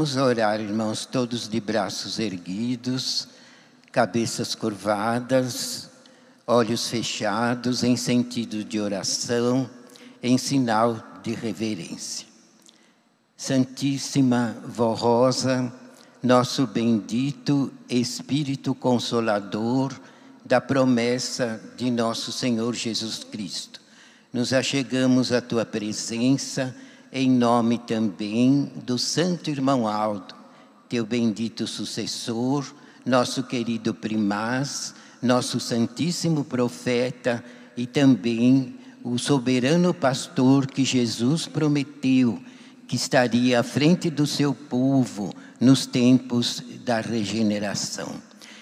Vamos orar, irmãos, todos de braços erguidos, cabeças curvadas, olhos fechados, em sentido de oração, em sinal de reverência. Santíssima Vó Rosa, nosso bendito Espírito Consolador, da promessa de nosso Senhor Jesus Cristo. Nos achegamos à tua presença em nome também do Santo Irmão Aldo, teu bendito sucessor, nosso querido primaz, nosso Santíssimo Profeta e também o soberano pastor que Jesus prometeu que estaria à frente do seu povo nos tempos da regeneração.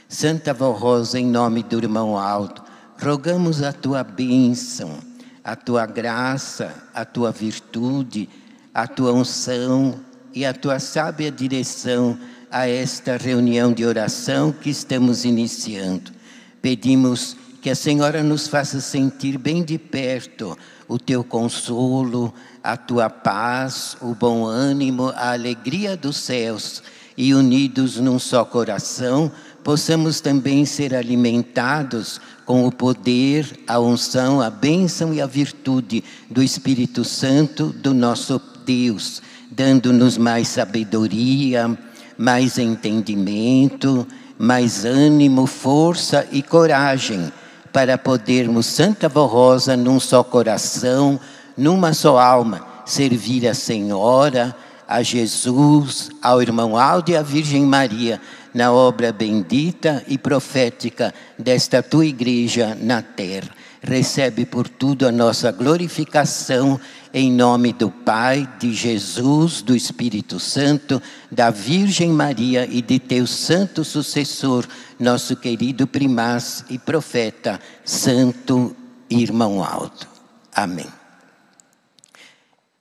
Santa Vó Rosa, em nome do irmão Aldo, rogamos a tua bênção a tua graça, a tua virtude, a tua unção e a tua sábia direção a esta reunião de oração que estamos iniciando. Pedimos que a Senhora nos faça sentir bem de perto o teu consolo, a tua paz, o bom ânimo, a alegria dos céus e unidos num só coração, possamos também ser alimentados com o poder, a unção, a bênção e a virtude do Espírito Santo do nosso Deus, dando-nos mais sabedoria, mais entendimento, mais ânimo, força e coragem para podermos, Santa Rosa, num só coração, numa só alma, servir a Senhora, a Jesus, ao irmão Aldo e à Virgem Maria na obra bendita e profética desta tua igreja na terra. Recebe por tudo a nossa glorificação em nome do Pai, de Jesus, do Espírito Santo, da Virgem Maria e de teu santo sucessor, nosso querido primaz e profeta, Santo Irmão Alto. Amém.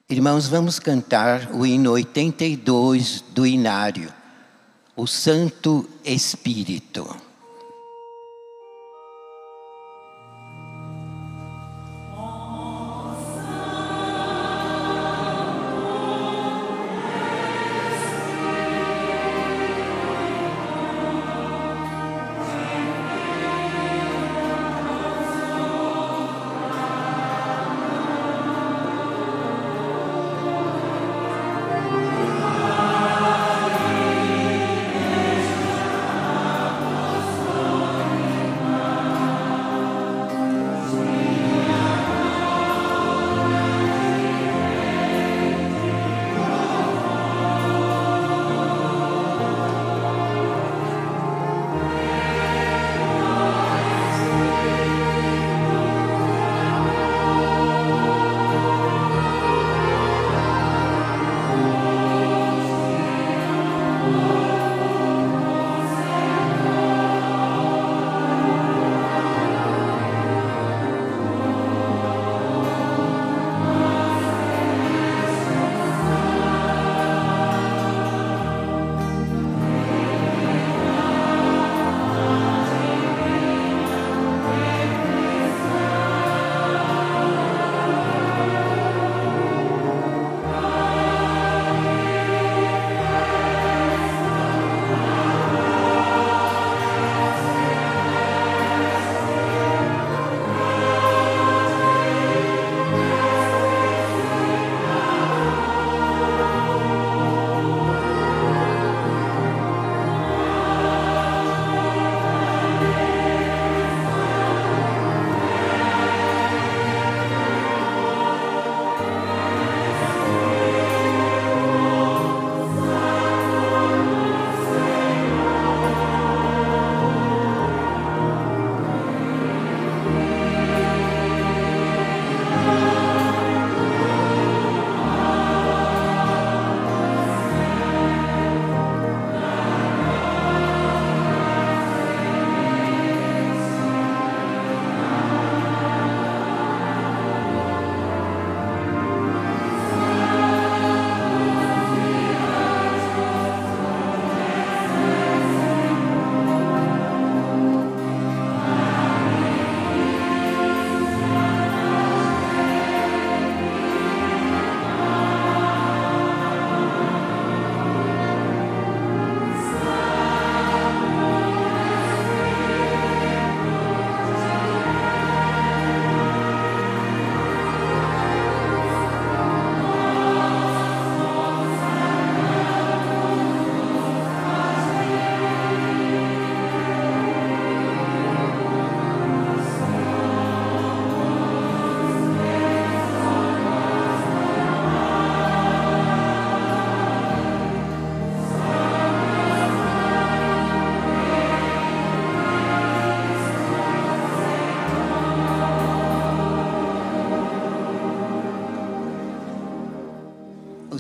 Irmãos, vamos cantar o hino 82 do Inário o Santo Espírito.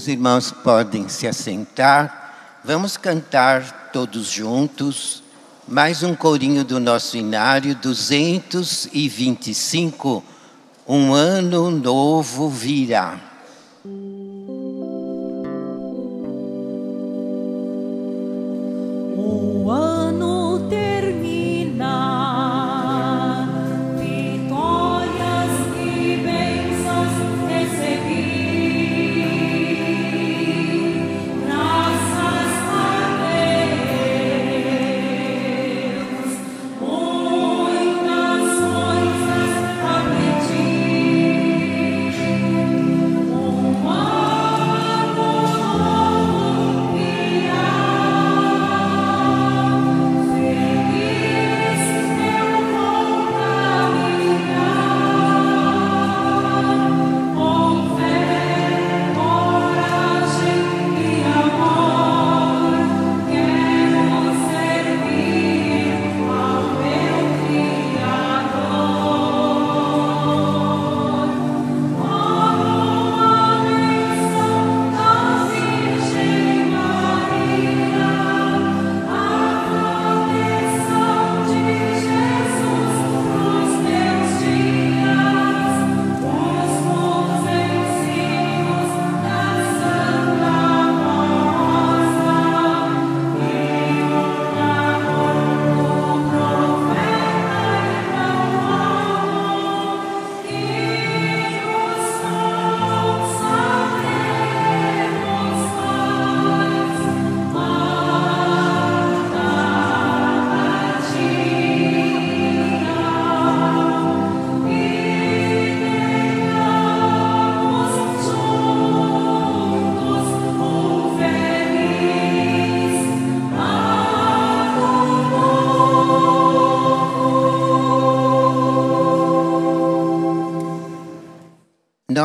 Os irmãos podem se assentar. Vamos cantar todos juntos mais um corinho do nosso inário 225. Um ano novo virá.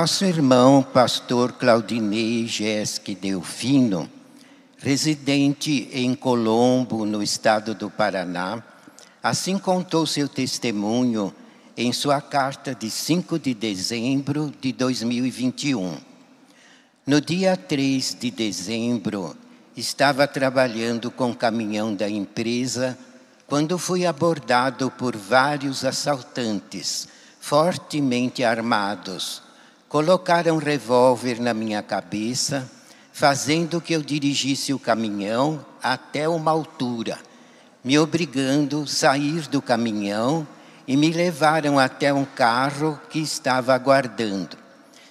Nosso irmão, pastor Claudinei Jesque Delfino, residente em Colombo, no estado do Paraná, assim contou seu testemunho em sua carta de 5 de dezembro de 2021. No dia 3 de dezembro, estava trabalhando com o caminhão da empresa quando fui abordado por vários assaltantes, fortemente armados Colocaram um revólver na minha cabeça, fazendo que eu dirigisse o caminhão até uma altura, me obrigando a sair do caminhão e me levaram até um carro que estava aguardando,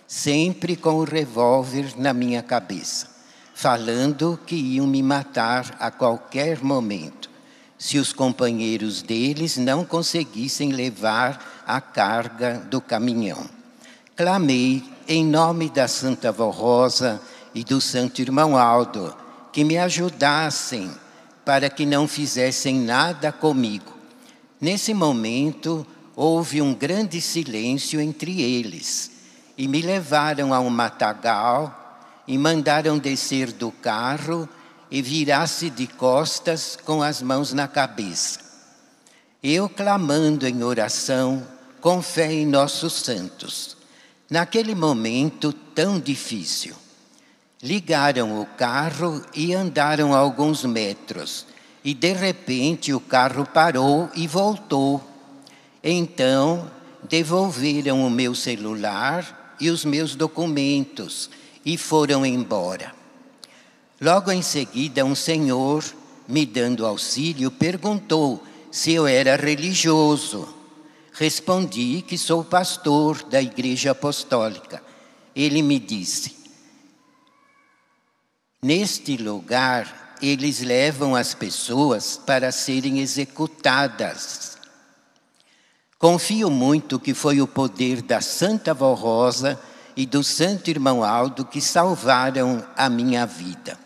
sempre com o revólver na minha cabeça, falando que iam me matar a qualquer momento, se os companheiros deles não conseguissem levar a carga do caminhão clamei em nome da Santa Vó Rosa e do Santo Irmão Aldo que me ajudassem para que não fizessem nada comigo. Nesse momento, houve um grande silêncio entre eles e me levaram a um matagal e mandaram descer do carro e virar-se de costas com as mãos na cabeça. Eu clamando em oração, com fé em nossos santos Naquele momento tão difícil, ligaram o carro e andaram alguns metros, e de repente o carro parou e voltou. Então, devolveram o meu celular e os meus documentos e foram embora. Logo em seguida, um senhor, me dando auxílio, perguntou se eu era religioso. Respondi que sou pastor da Igreja Apostólica. Ele me disse: Neste lugar, eles levam as pessoas para serem executadas. Confio muito que foi o poder da Santa Vó Rosa e do Santo Irmão Aldo que salvaram a minha vida.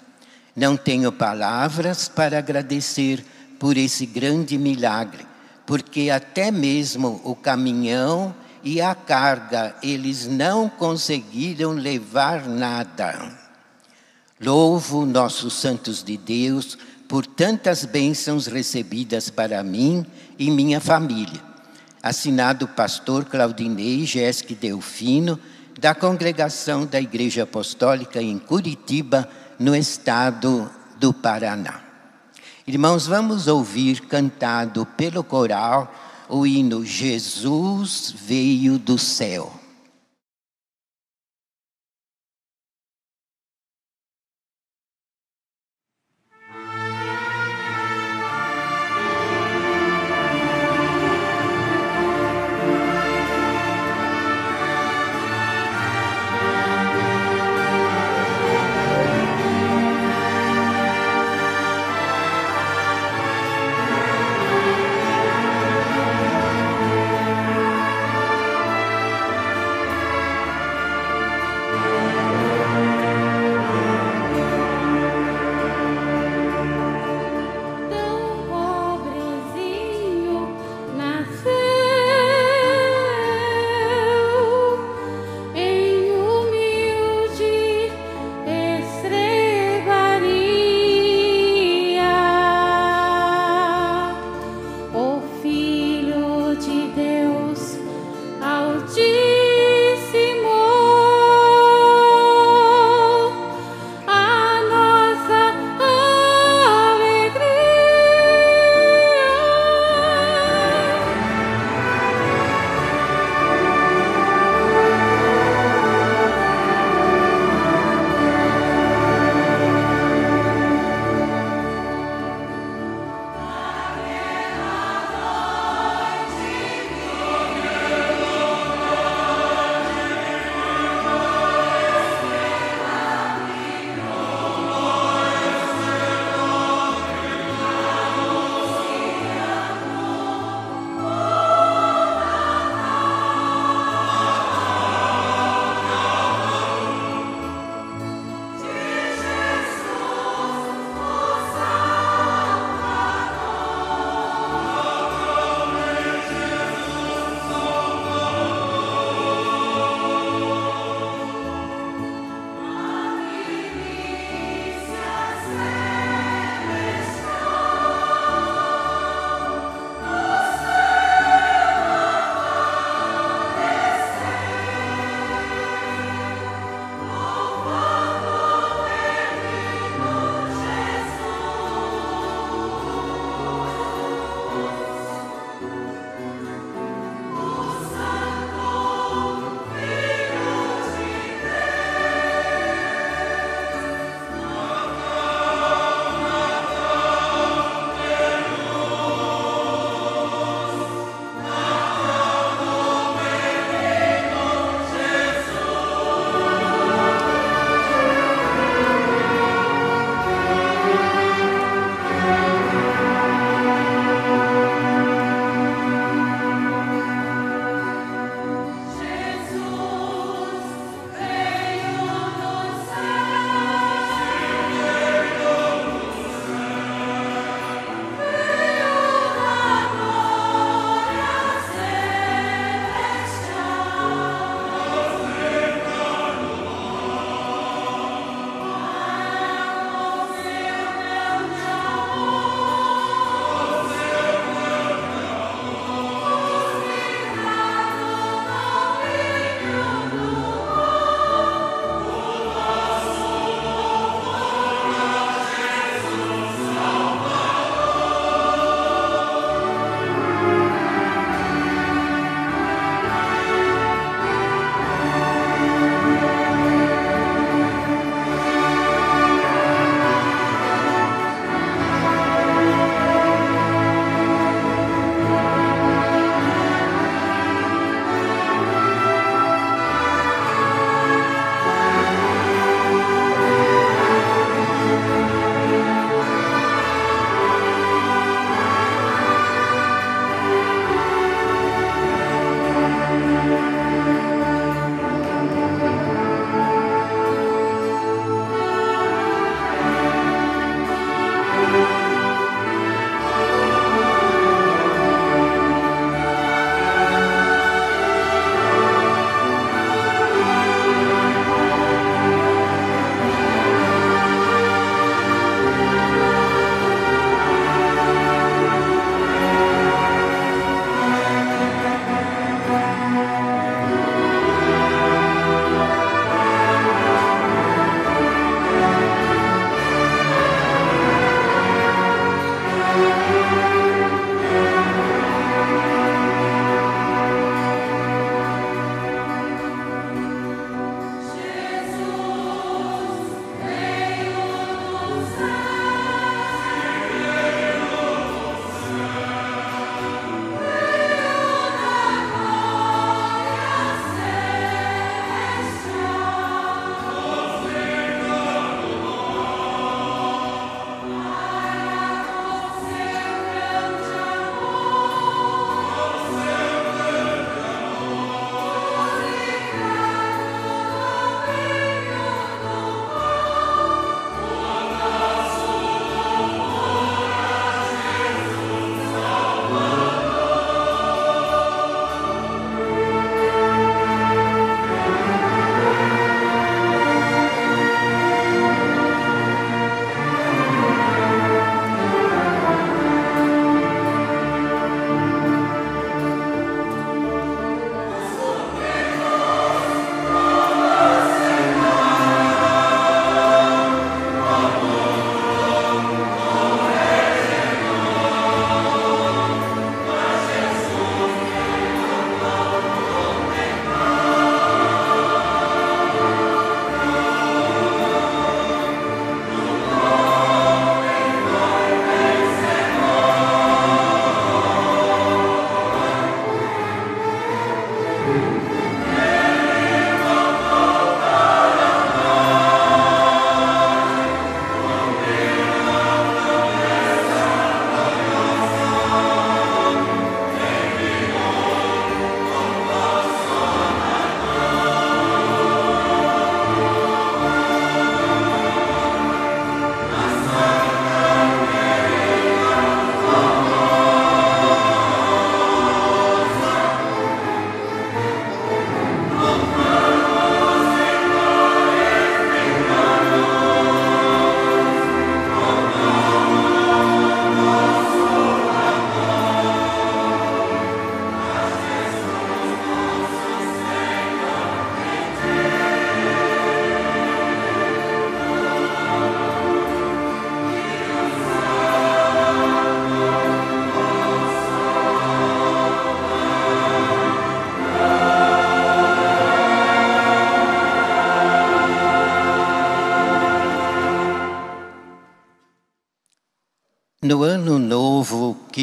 Não tenho palavras para agradecer por esse grande milagre porque até mesmo o caminhão e a carga eles não conseguiram levar nada. Louvo nossos santos de Deus por tantas bênçãos recebidas para mim e minha família. Assinado pastor Claudinei Jesque Delfino, da congregação da Igreja Apostólica em Curitiba, no estado do Paraná. Irmãos, vamos ouvir cantado pelo coral o hino Jesus veio do céu.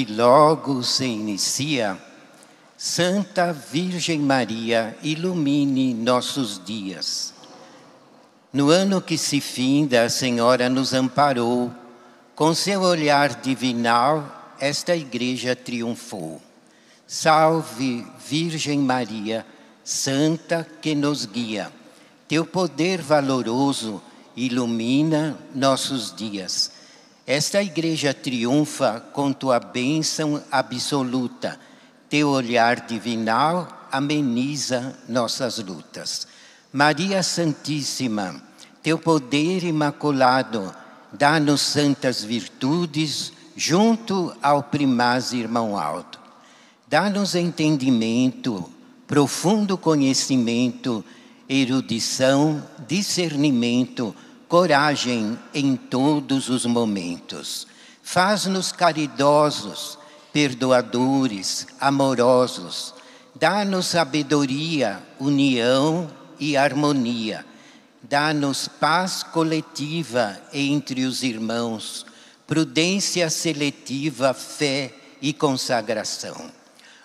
Logo se inicia, Santa Virgem Maria, ilumine nossos dias. No ano que se finda, a Senhora nos amparou, com seu olhar divinal, esta igreja triunfou. Salve, Virgem Maria, Santa que nos guia. Teu poder valoroso ilumina nossos dias. Esta igreja triunfa com tua bênção absoluta. Teu olhar divinal ameniza nossas lutas. Maria Santíssima, teu poder imaculado, dá-nos santas virtudes junto ao primaz irmão alto. Dá-nos entendimento, profundo conhecimento, erudição, discernimento, coragem em todos os momentos. Faz-nos caridosos, perdoadores, amorosos. Dá-nos sabedoria, união e harmonia. Dá-nos paz coletiva entre os irmãos, prudência seletiva, fé e consagração.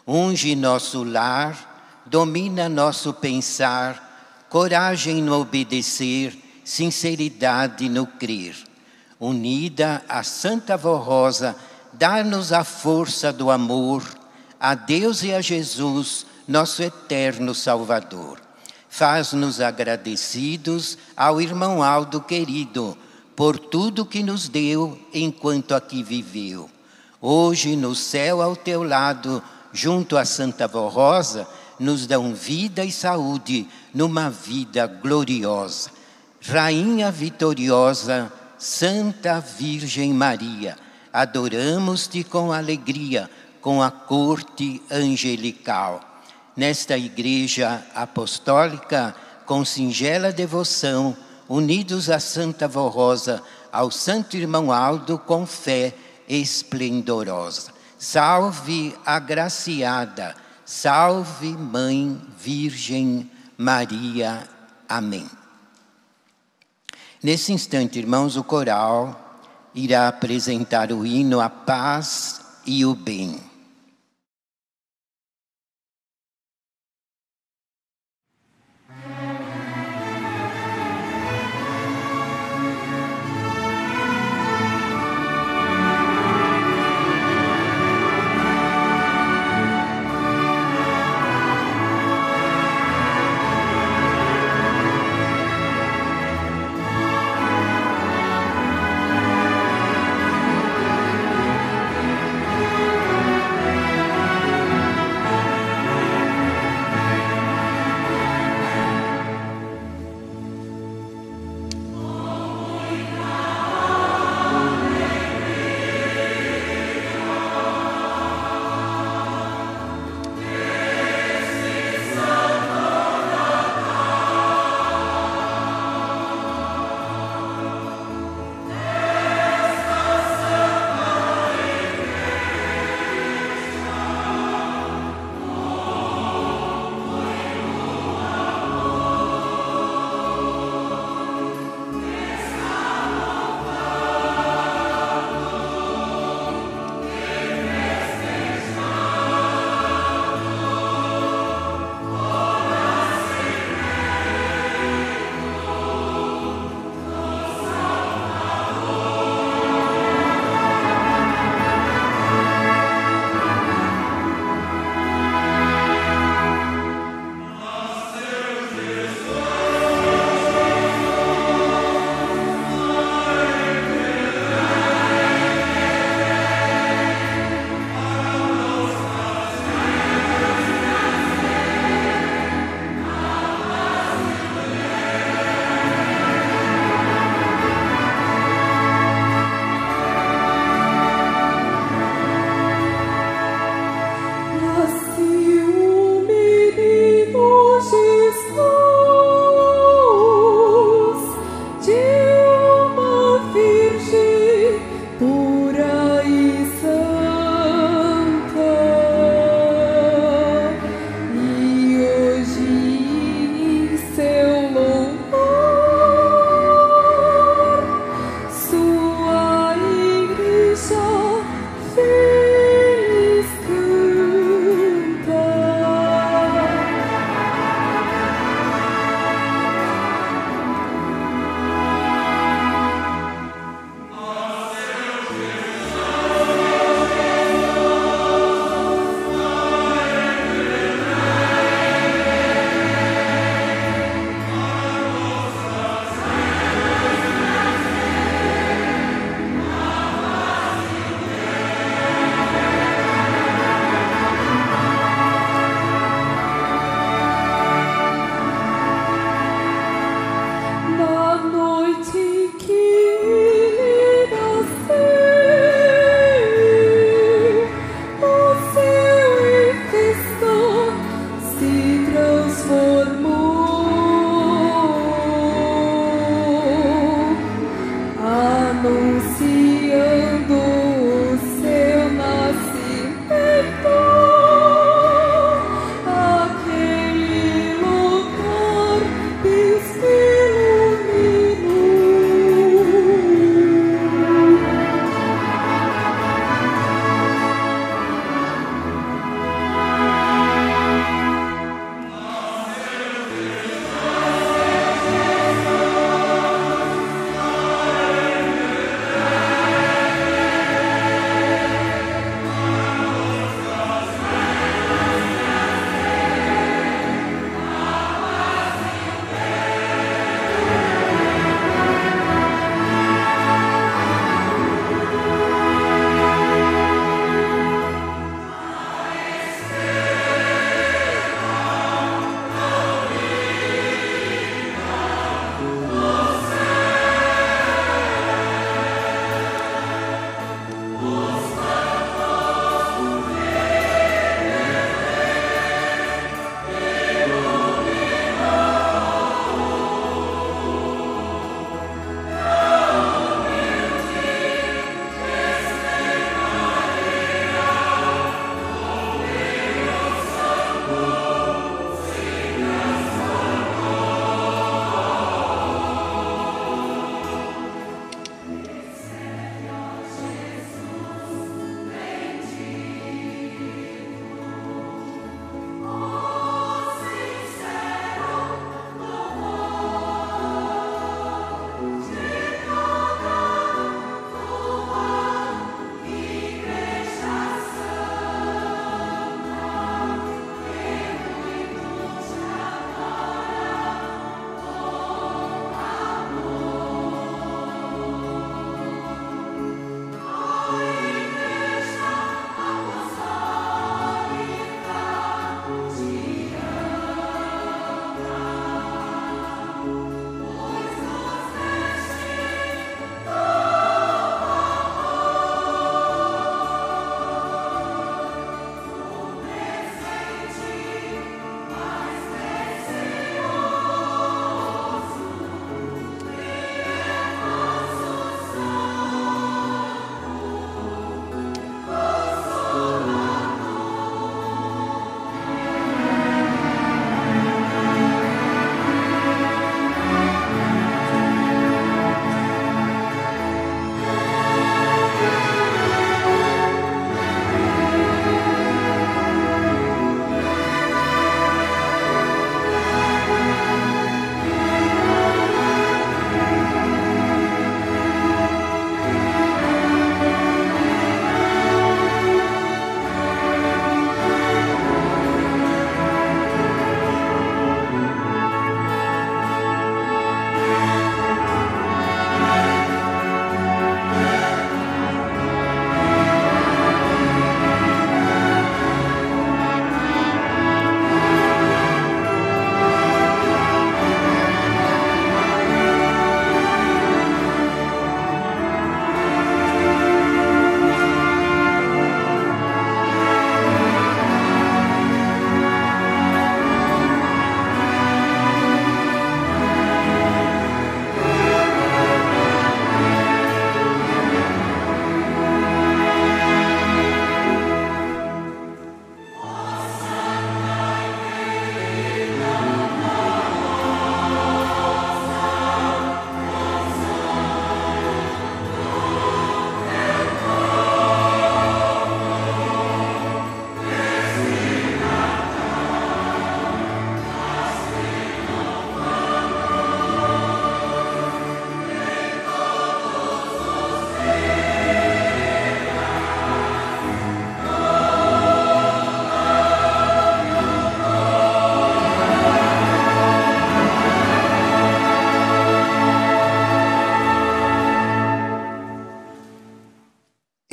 Unge nosso lar, domina nosso pensar, coragem no obedecer sinceridade no crer. Unida a Santa Vó Rosa, dá-nos a força do amor a Deus e a Jesus, nosso eterno Salvador. Faz-nos agradecidos ao irmão Aldo querido por tudo que nos deu enquanto aqui viveu. Hoje, no céu ao teu lado, junto a Santa Vó Rosa, nos dão vida e saúde numa vida gloriosa. Rainha vitoriosa, Santa Virgem Maria, adoramos-te com alegria, com a corte angelical. Nesta igreja apostólica, com singela devoção, unidos a Santa Vó Rosa, ao Santo Irmão Aldo, com fé esplendorosa. Salve agraciada, salve Mãe Virgem Maria. Amém. Nesse instante, irmãos, o coral irá apresentar o hino A Paz e o Bem.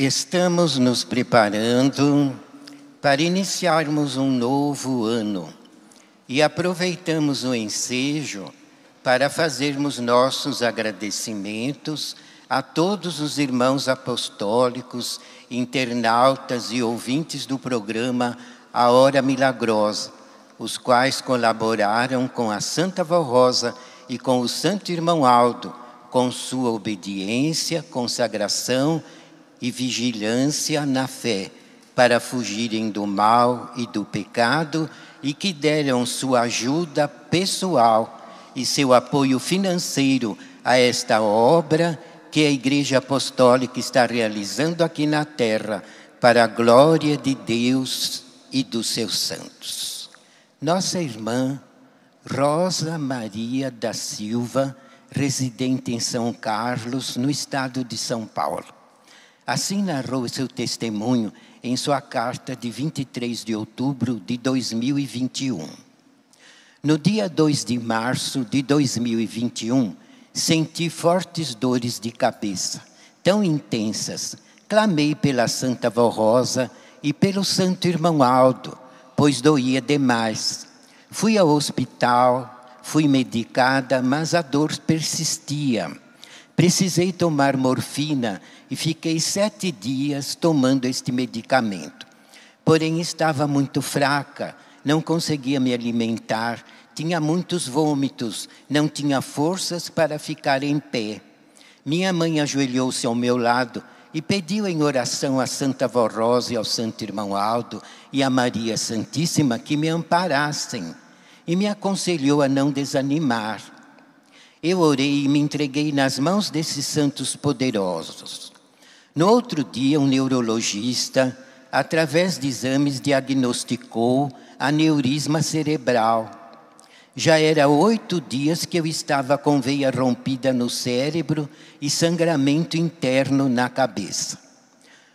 Estamos nos preparando para iniciarmos um novo ano e aproveitamos o ensejo para fazermos nossos agradecimentos a todos os irmãos apostólicos, internautas e ouvintes do programa A Hora Milagrosa, os quais colaboraram com a Santa Vó Rosa e com o Santo Irmão Aldo, com sua obediência, consagração e vigilância na fé, para fugirem do mal e do pecado e que deram sua ajuda pessoal e seu apoio financeiro a esta obra que a Igreja Apostólica está realizando aqui na terra para a glória de Deus e dos seus santos. Nossa irmã Rosa Maria da Silva, residente em São Carlos, no estado de São Paulo. Assim narrou seu testemunho em sua carta de 23 de outubro de 2021. No dia 2 de março de 2021, senti fortes dores de cabeça, tão intensas. Clamei pela Santa Vó Rosa e pelo Santo Irmão Aldo, pois doía demais. Fui ao hospital, fui medicada, mas a dor persistia. Precisei tomar morfina e fiquei sete dias tomando este medicamento. Porém, estava muito fraca, não conseguia me alimentar, tinha muitos vômitos, não tinha forças para ficar em pé. Minha mãe ajoelhou-se ao meu lado e pediu em oração a Santa Vó Rosa e ao Santo Irmão Aldo e a Maria Santíssima que me amparassem e me aconselhou a não desanimar. Eu orei e me entreguei nas mãos desses santos poderosos. No outro dia, um neurologista, através de exames, diagnosticou aneurisma cerebral. Já era oito dias que eu estava com veia rompida no cérebro e sangramento interno na cabeça.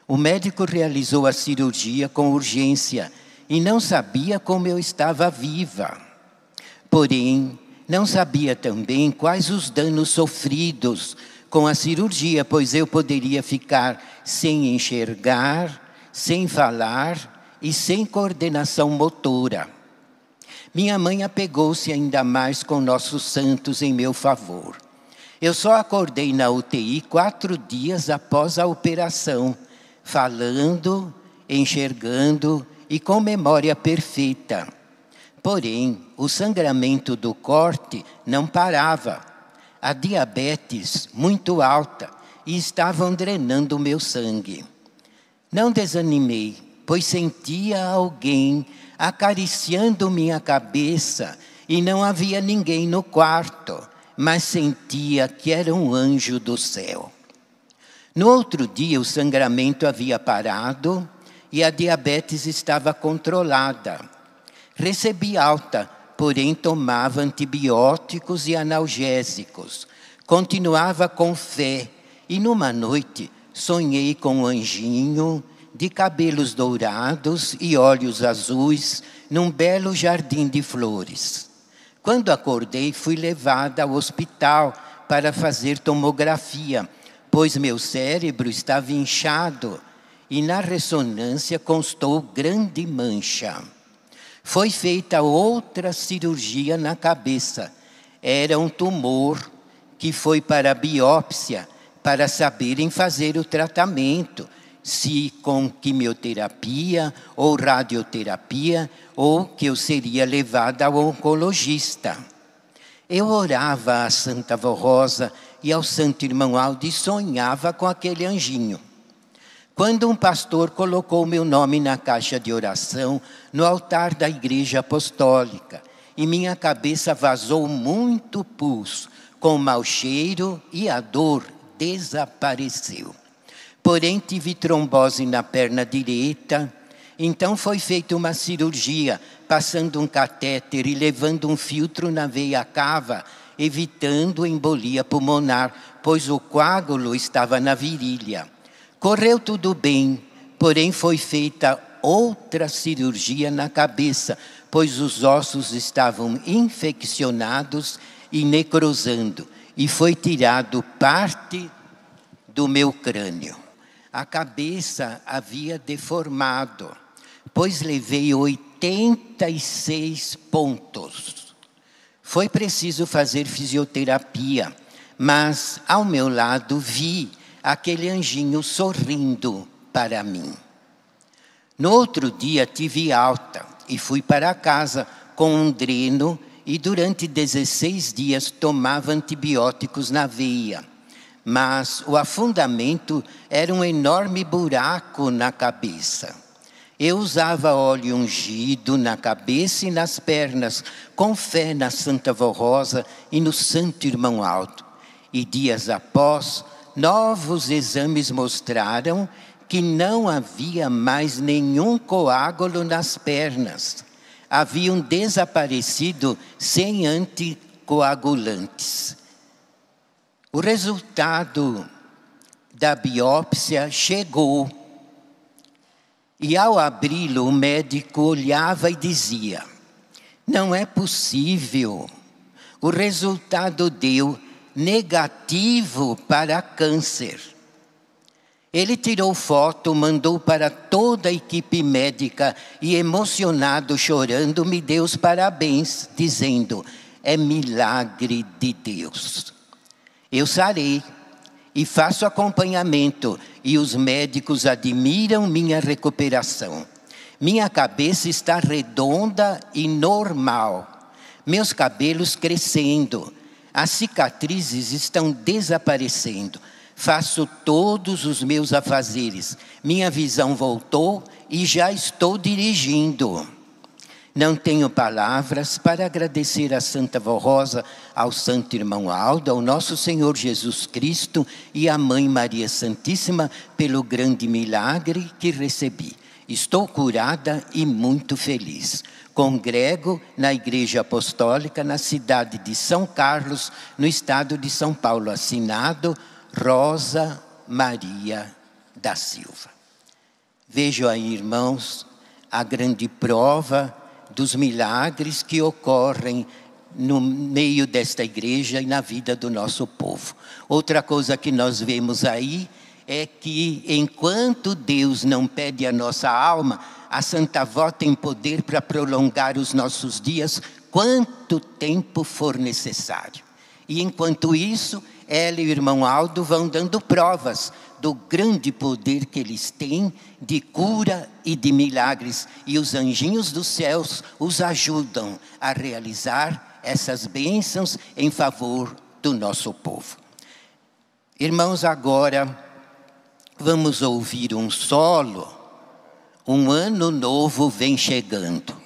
O médico realizou a cirurgia com urgência e não sabia como eu estava viva. Porém, não sabia também quais os danos sofridos com a cirurgia, pois eu poderia ficar sem enxergar, sem falar e sem coordenação motora. Minha mãe apegou-se ainda mais com nossos santos em meu favor. Eu só acordei na UTI quatro dias após a operação, falando, enxergando e com memória perfeita. Porém, o sangramento do corte não parava a diabetes muito alta e estavam drenando o meu sangue. Não desanimei, pois sentia alguém acariciando minha cabeça e não havia ninguém no quarto, mas sentia que era um anjo do céu. No outro dia, o sangramento havia parado e a diabetes estava controlada. Recebi alta porém tomava antibióticos e analgésicos. Continuava com fé e numa noite sonhei com um anjinho de cabelos dourados e olhos azuis num belo jardim de flores. Quando acordei, fui levada ao hospital para fazer tomografia, pois meu cérebro estava inchado e na ressonância constou grande mancha. Foi feita outra cirurgia na cabeça. Era um tumor que foi para biópsia para saberem fazer o tratamento, se com quimioterapia ou radioterapia, ou que eu seria levada ao oncologista. Eu orava a Santa Vó Rosa e ao Santo Irmão Aldo e sonhava com aquele anjinho. Quando um pastor colocou meu nome na caixa de oração no altar da igreja apostólica, e minha cabeça vazou muito pus, com mau cheiro e a dor desapareceu. Porém, tive trombose na perna direita, então foi feita uma cirurgia, passando um catéter e levando um filtro na veia cava, evitando embolia pulmonar, pois o coágulo estava na virilha. Correu tudo bem, porém foi feita outra cirurgia na cabeça, pois os ossos estavam infeccionados e necrosando, e foi tirado parte do meu crânio. A cabeça havia deformado, pois levei 86 pontos. Foi preciso fazer fisioterapia, mas ao meu lado vi aquele anjinho sorrindo para mim. No outro dia tive alta e fui para casa com um dreno e durante 16 dias tomava antibióticos na veia. Mas o afundamento era um enorme buraco na cabeça. Eu usava óleo ungido na cabeça e nas pernas, com fé na Santa Vó Rosa e no Santo Irmão Alto. E dias após, novos exames mostraram que não havia mais nenhum coágulo nas pernas. Haviam desaparecido sem anticoagulantes. O resultado da biópsia chegou. E ao abri-lo, o médico olhava e dizia: Não é possível. O resultado deu negativo para câncer. Ele tirou foto, mandou para toda a equipe médica e, emocionado, chorando, me deu os parabéns, dizendo: é milagre de Deus. Eu sarei e faço acompanhamento, e os médicos admiram minha recuperação. Minha cabeça está redonda e normal, meus cabelos crescendo, as cicatrizes estão desaparecendo faço todos os meus afazeres. Minha visão voltou e já estou dirigindo. Não tenho palavras para agradecer a Santa Vó Rosa, ao Santo Irmão Aldo, ao nosso Senhor Jesus Cristo e à Mãe Maria Santíssima pelo grande milagre que recebi. Estou curada e muito feliz. Congrego na Igreja Apostólica na cidade de São Carlos, no estado de São Paulo, assinado Rosa Maria da Silva. Vejo aí, irmãos, a grande prova dos milagres que ocorrem no meio desta igreja e na vida do nosso povo. Outra coisa que nós vemos aí é que enquanto Deus não pede a nossa alma, a Santa Vó tem poder para prolongar os nossos dias quanto tempo for necessário. E enquanto isso, ela e o irmão Aldo vão dando provas do grande poder que eles têm de cura e de milagres. E os anjinhos dos céus os ajudam a realizar essas bênçãos em favor do nosso povo. Irmãos, agora vamos ouvir um solo. Um ano novo vem chegando.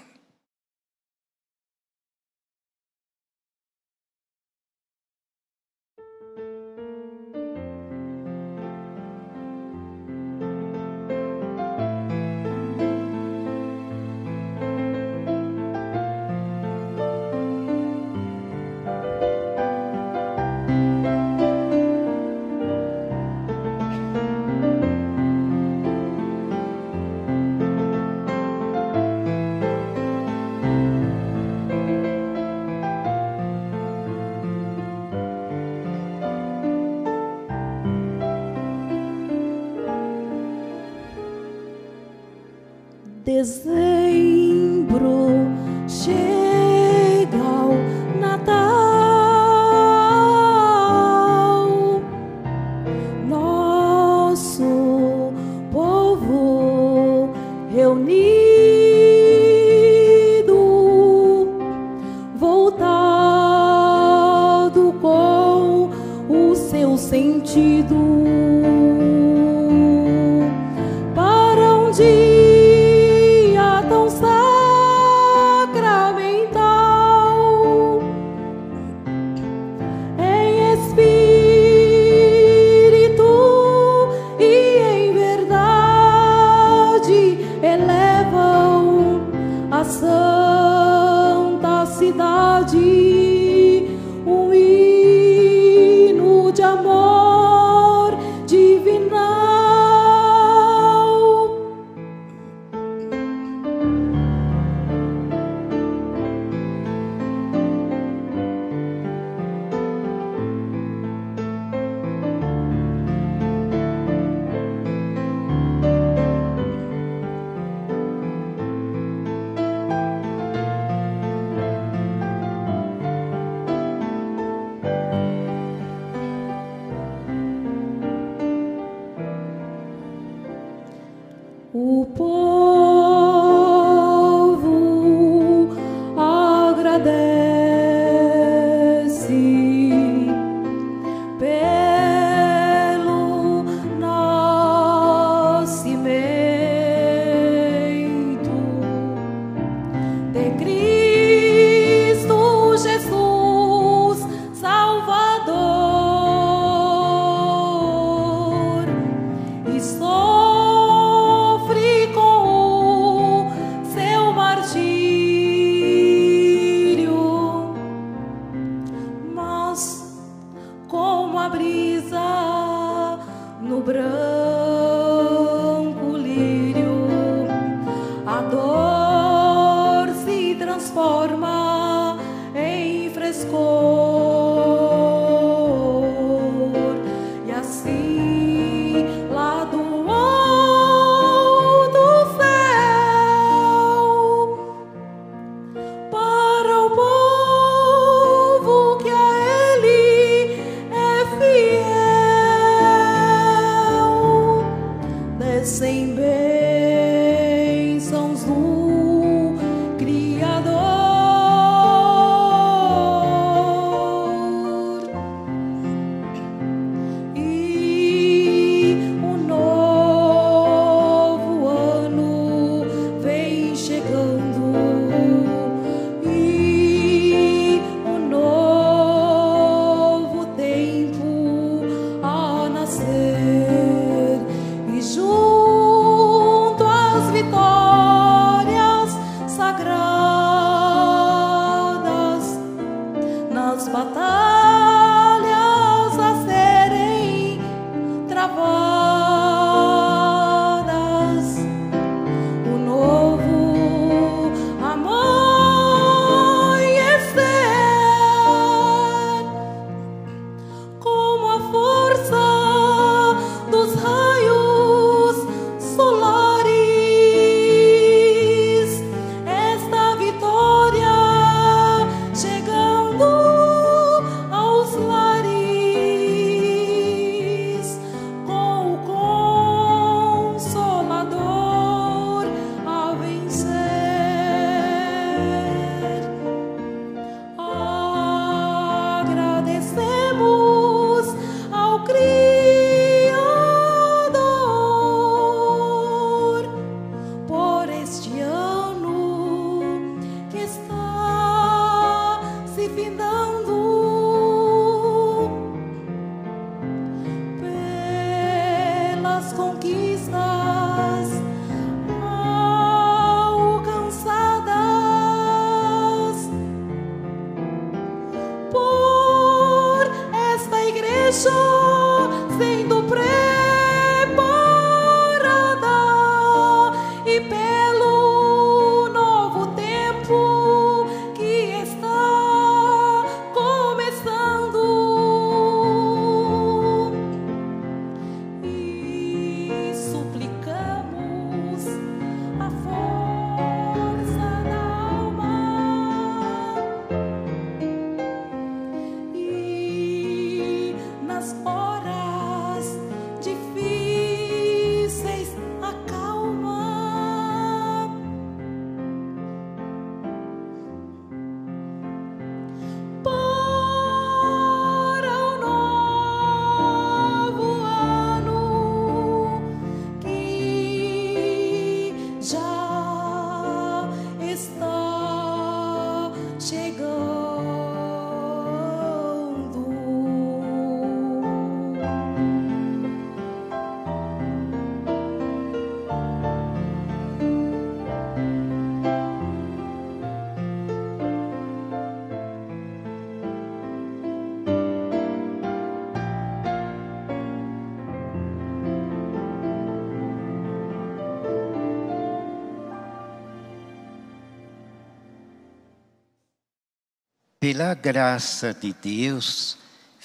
Pela graça de Deus,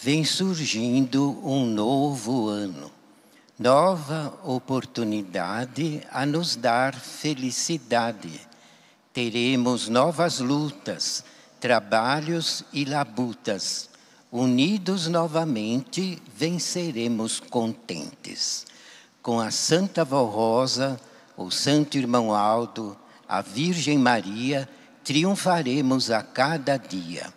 vem surgindo um novo ano, nova oportunidade a nos dar felicidade. Teremos novas lutas, trabalhos e labutas. Unidos novamente, venceremos contentes. Com a Santa Vó Rosa, o Santo Irmão Aldo, a Virgem Maria, triunfaremos a cada dia.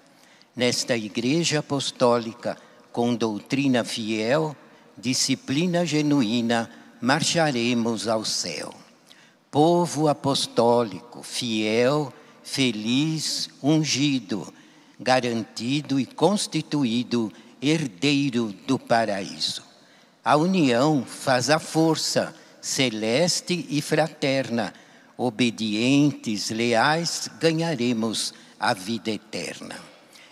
Nesta Igreja Apostólica, com doutrina fiel, disciplina genuína, marcharemos ao céu. Povo apostólico, fiel, feliz, ungido, garantido e constituído herdeiro do paraíso. A união faz a força celeste e fraterna. Obedientes, leais, ganharemos a vida eterna.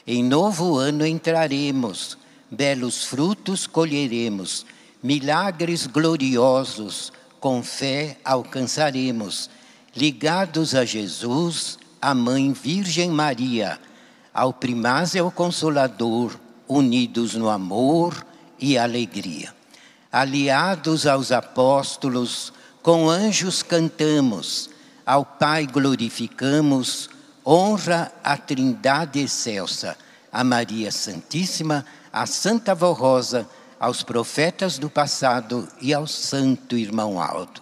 Em novo ano entraremos, belos frutos colheremos, milagres gloriosos com fé alcançaremos. Ligados a Jesus, a Mãe Virgem Maria, ao primaz ao Consolador, unidos no amor e alegria. Aliados aos apóstolos, com anjos cantamos, ao Pai glorificamos, honra a Trindade excelsa, a Maria Santíssima, a Santa Rosa, aos profetas do passado e ao Santo Irmão Aldo.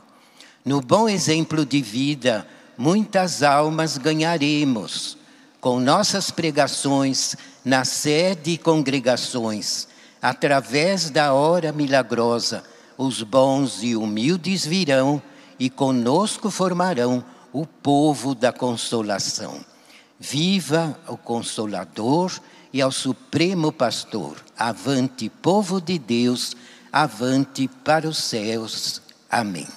No bom exemplo de vida, muitas almas ganharemos, com nossas pregações na sede e congregações, através da hora milagrosa, os bons e humildes virão e conosco formarão o povo da consolação. Viva o Consolador e ao Supremo Pastor. Avante, povo de Deus, avante para os céus. Amém.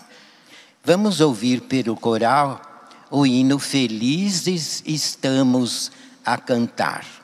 Vamos ouvir pelo coral o hino Felizes estamos a cantar.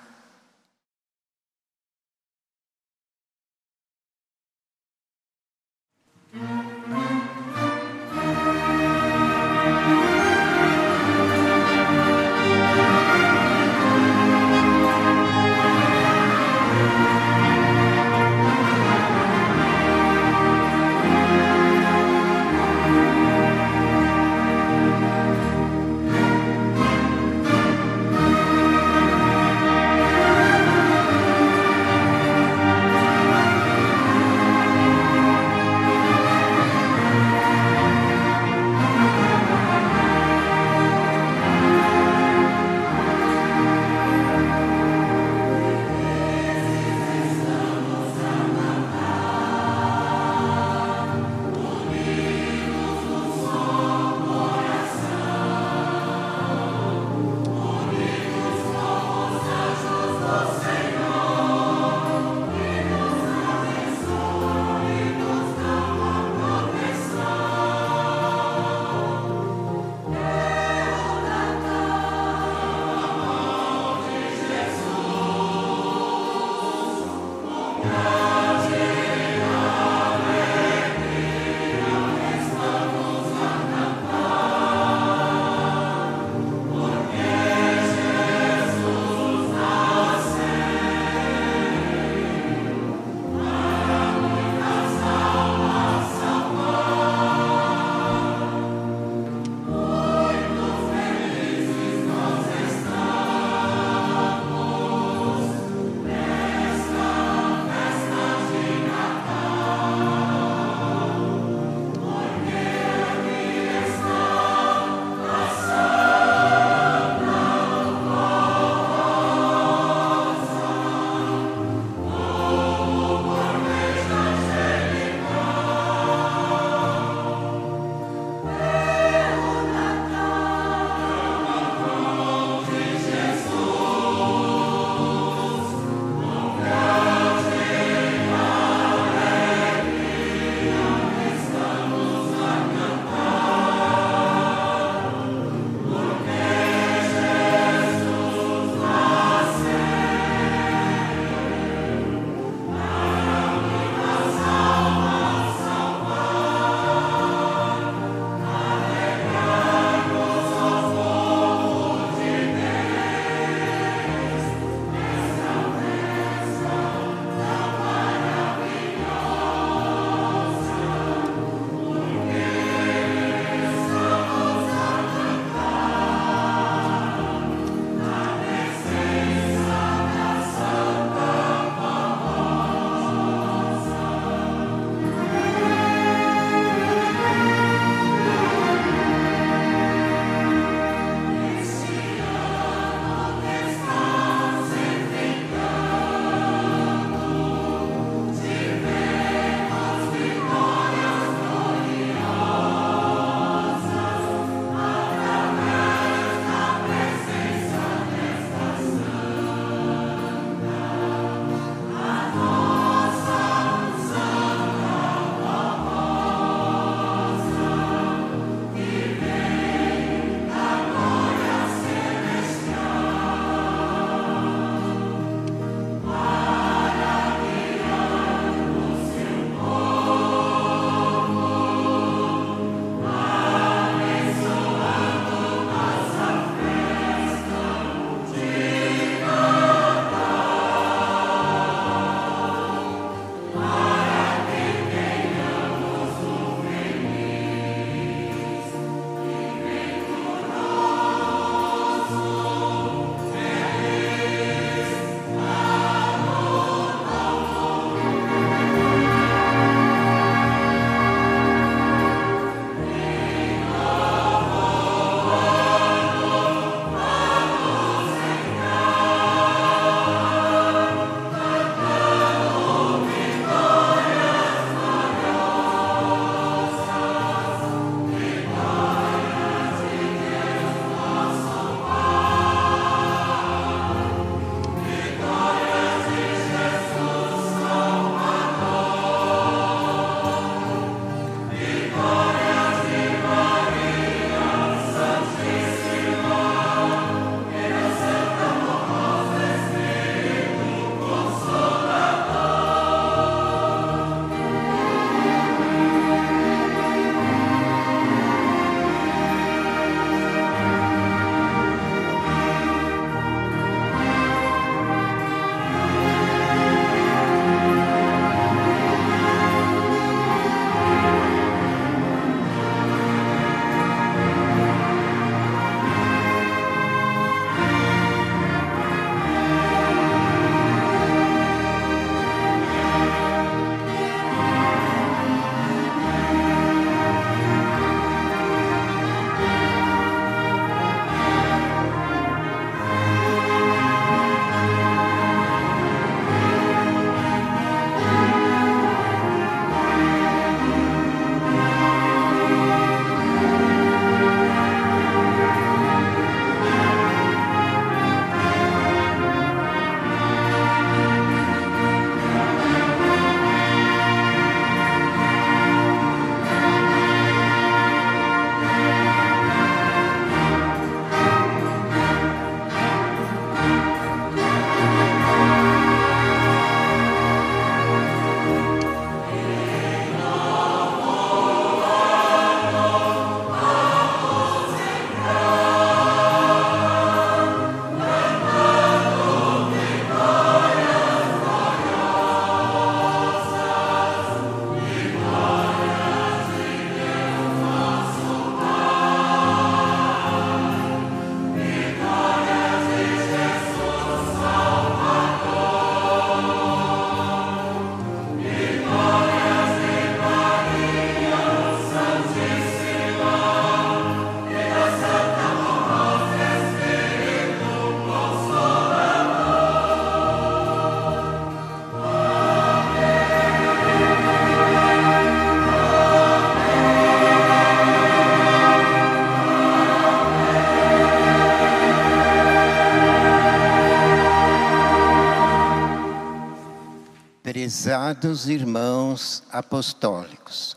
Prezados irmãos apostólicos,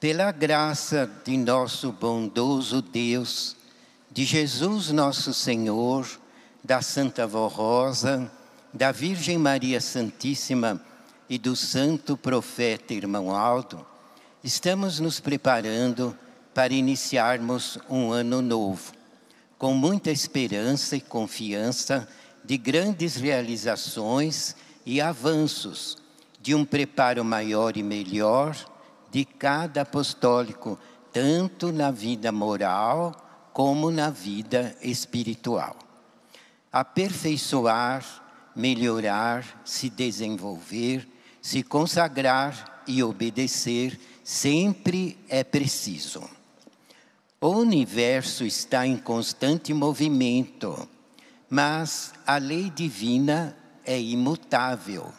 pela graça de nosso bondoso Deus, de Jesus nosso Senhor, da Santa Vó Rosa, da Virgem Maria Santíssima e do Santo Profeta Irmão Aldo, estamos nos preparando para iniciarmos um ano novo, com muita esperança e confiança de grandes realizações e avanços de um preparo maior e melhor de cada apostólico, tanto na vida moral como na vida espiritual. Aperfeiçoar, melhorar, se desenvolver, se consagrar e obedecer sempre é preciso. O universo está em constante movimento, mas a lei divina é imutável.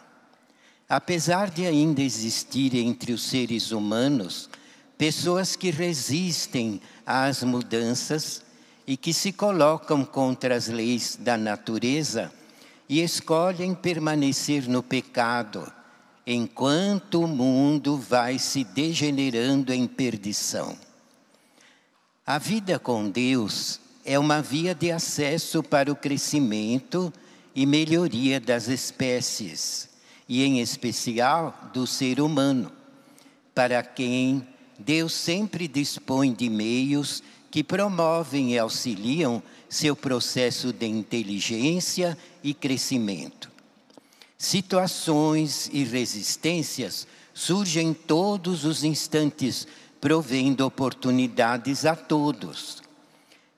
Apesar de ainda existir entre os seres humanos pessoas que resistem às mudanças e que se colocam contra as leis da natureza e escolhem permanecer no pecado, enquanto o mundo vai se degenerando em perdição. A vida com Deus é uma via de acesso para o crescimento e melhoria das espécies, e em especial do ser humano, para quem Deus sempre dispõe de meios que promovem e auxiliam seu processo de inteligência e crescimento. Situações e resistências surgem todos os instantes, provendo oportunidades a todos.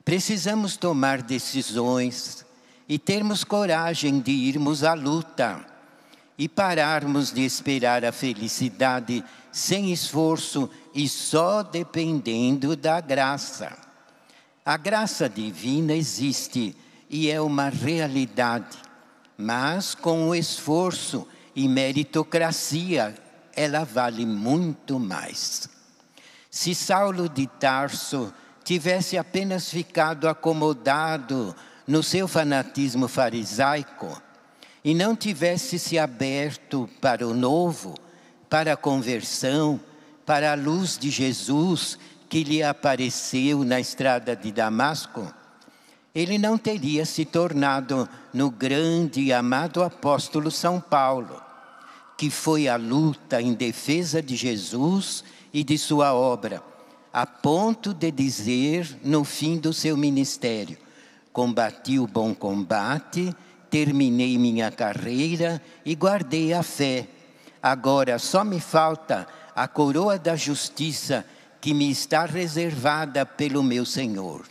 Precisamos tomar decisões, e termos coragem de irmos à luta e pararmos de esperar a felicidade sem esforço e só dependendo da graça. A graça divina existe e é uma realidade, mas com o esforço e meritocracia ela vale muito mais. Se Saulo de Tarso tivesse apenas ficado acomodado no seu fanatismo farisaico e não tivesse se aberto para o novo, para a conversão, para a luz de Jesus que lhe apareceu na estrada de Damasco, ele não teria se tornado no grande e amado apóstolo São Paulo, que foi à luta em defesa de Jesus e de sua obra, a ponto de dizer no fim do seu ministério: Combati o bom combate, terminei minha carreira e guardei a fé. Agora só me falta a coroa da justiça que me está reservada pelo meu Senhor.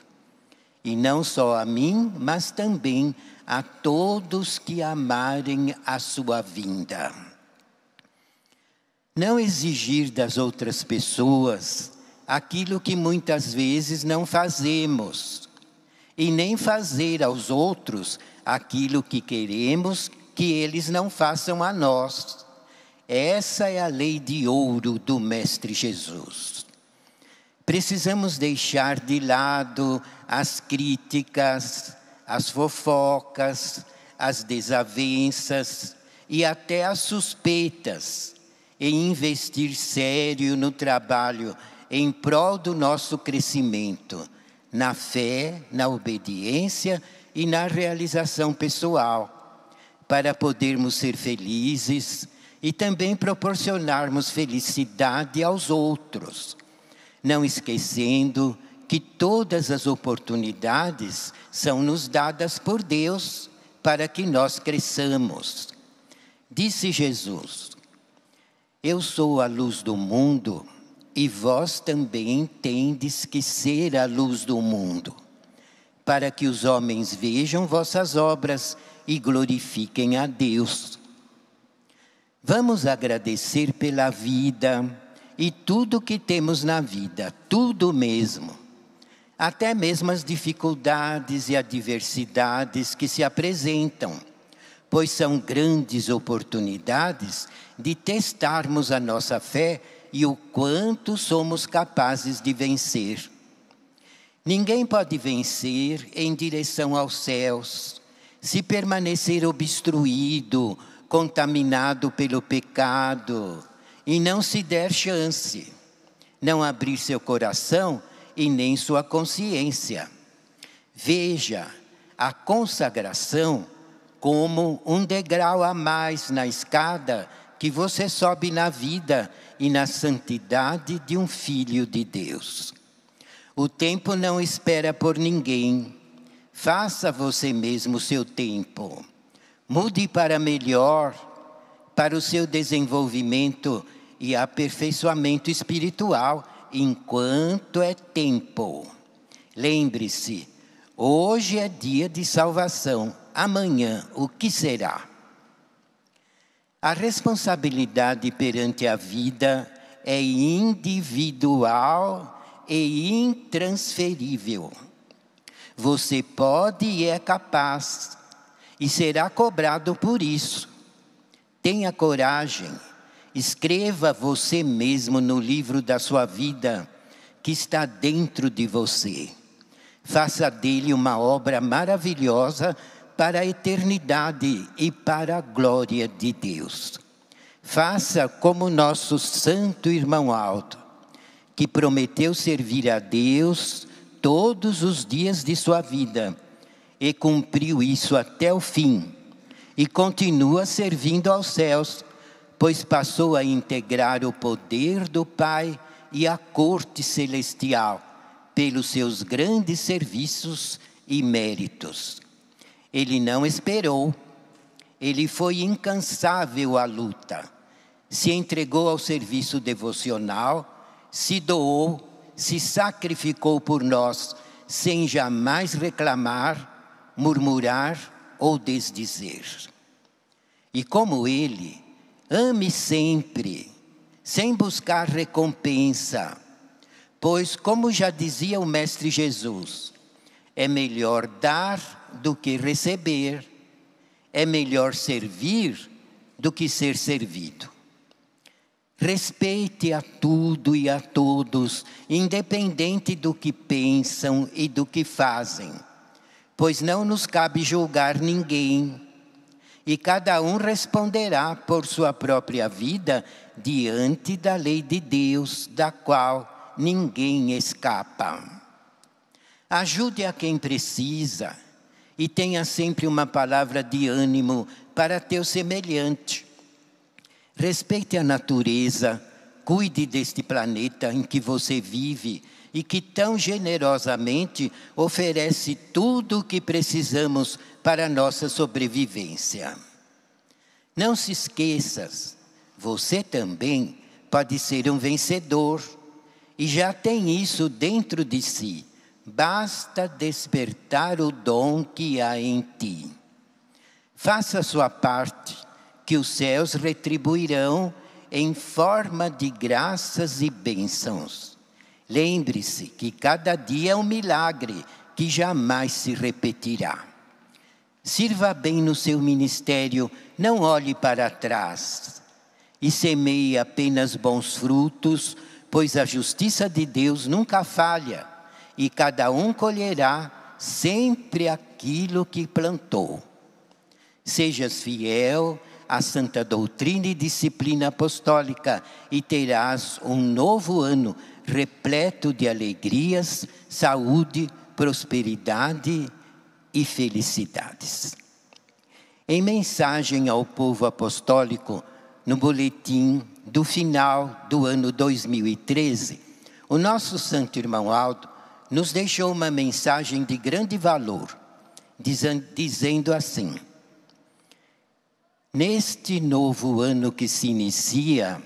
E não só a mim, mas também a todos que amarem a sua vinda. Não exigir das outras pessoas aquilo que muitas vezes não fazemos e nem fazer aos outros aquilo que queremos que eles não façam a nós. Essa é a lei de ouro do Mestre Jesus. Precisamos deixar de lado as críticas, as fofocas, as desavenças e até as suspeitas e investir sério no trabalho em prol do nosso crescimento na fé, na obediência e na realização pessoal, para podermos ser felizes e também proporcionarmos felicidade aos outros, não esquecendo que todas as oportunidades são nos dadas por Deus para que nós cresçamos. Disse Jesus: Eu sou a luz do mundo e vós também tendes que ser a luz do mundo, para que os homens vejam vossas obras e glorifiquem a Deus. Vamos agradecer pela vida e tudo que temos na vida, tudo mesmo. Até mesmo as dificuldades e adversidades que se apresentam, pois são grandes oportunidades de testarmos a nossa fé e o quanto somos capazes de vencer. Ninguém pode vencer em direção aos céus se permanecer obstruído contaminado pelo pecado, e não se der chance, não abrir seu coração e nem sua consciência. Veja a consagração como um degrau a mais na escada que você sobe na vida e na santidade de um filho de Deus. O tempo não espera por ninguém. Faça você mesmo o seu tempo. Mude para melhor, para o seu desenvolvimento e aperfeiçoamento espiritual, enquanto é tempo. Lembre-se, hoje é dia de salvação, amanhã o que será? A responsabilidade perante a vida é individual e intransferível. Você pode e é capaz, e será cobrado por isso. Tenha coragem, escreva você mesmo no livro da sua vida, que está dentro de você. Faça dele uma obra maravilhosa para a eternidade e para a glória de Deus. Faça como nosso santo irmão Aldo que prometeu servir a Deus todos os dias de sua vida e cumpriu isso até o fim e continua servindo aos céus, pois passou a integrar o poder do Pai e a corte celestial pelos seus grandes serviços e méritos. Ele não esperou, ele foi incansável à luta, se entregou ao serviço devocional se doou, se sacrificou por nós, sem jamais reclamar, murmurar ou desdizer. E como ele, ame sempre, sem buscar recompensa, pois, como já dizia o Mestre Jesus, é melhor dar do que receber, é melhor servir do que ser servido. Respeite a tudo e a todos, independente do que pensam e do que fazem, pois não nos cabe julgar ninguém. E cada um responderá por sua própria vida diante da lei de Deus, da qual ninguém escapa. Ajude a quem precisa e tenha sempre uma palavra de ânimo para teu semelhante Respeite a natureza, cuide deste planeta em que você vive e que tão generosamente oferece tudo o que precisamos para a nossa sobrevivência. Não se esqueças, você também pode ser um vencedor e já tem isso dentro de si. Basta despertar o dom que há em ti. Faça a sua parte que os céus retribuirão em forma de graças e bênçãos. Lembre-se que cada dia é um milagre que jamais se repetirá. Sirva bem no seu ministério, não olhe para trás e semeie apenas bons frutos, pois a justiça de Deus nunca falha e cada um colherá sempre aquilo que plantou. Sejas fiel a santa doutrina e disciplina apostólica e terás um novo ano repleto de alegrias, saúde, prosperidade e felicidades. Em mensagem ao povo apostólico, no boletim do final do ano 2013, o nosso santo irmão Aldo nos deixou uma mensagem de grande valor, dizendo assim: Neste novo ano que se inicia,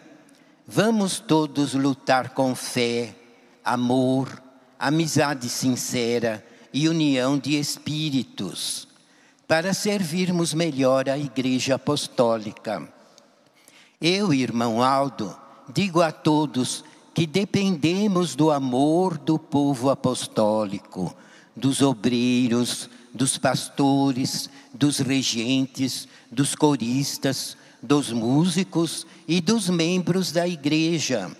vamos todos lutar com fé, amor, amizade sincera e união de espíritos, para servirmos melhor a Igreja Apostólica. Eu, irmão Aldo, digo a todos que dependemos do amor do povo apostólico, dos obreiros, dos pastores, dos regentes, dos coristas, dos músicos e dos membros da igreja,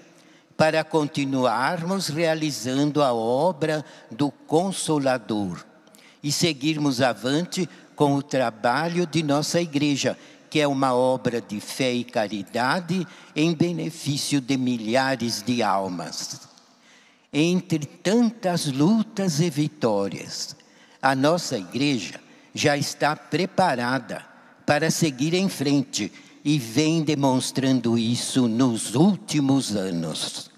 para continuarmos realizando a obra do Consolador e seguirmos avante com o trabalho de nossa igreja, porque é uma obra de fé e caridade em benefício de milhares de almas. Entre tantas lutas e vitórias, a nossa igreja já está preparada para seguir em frente e vem demonstrando isso nos últimos anos.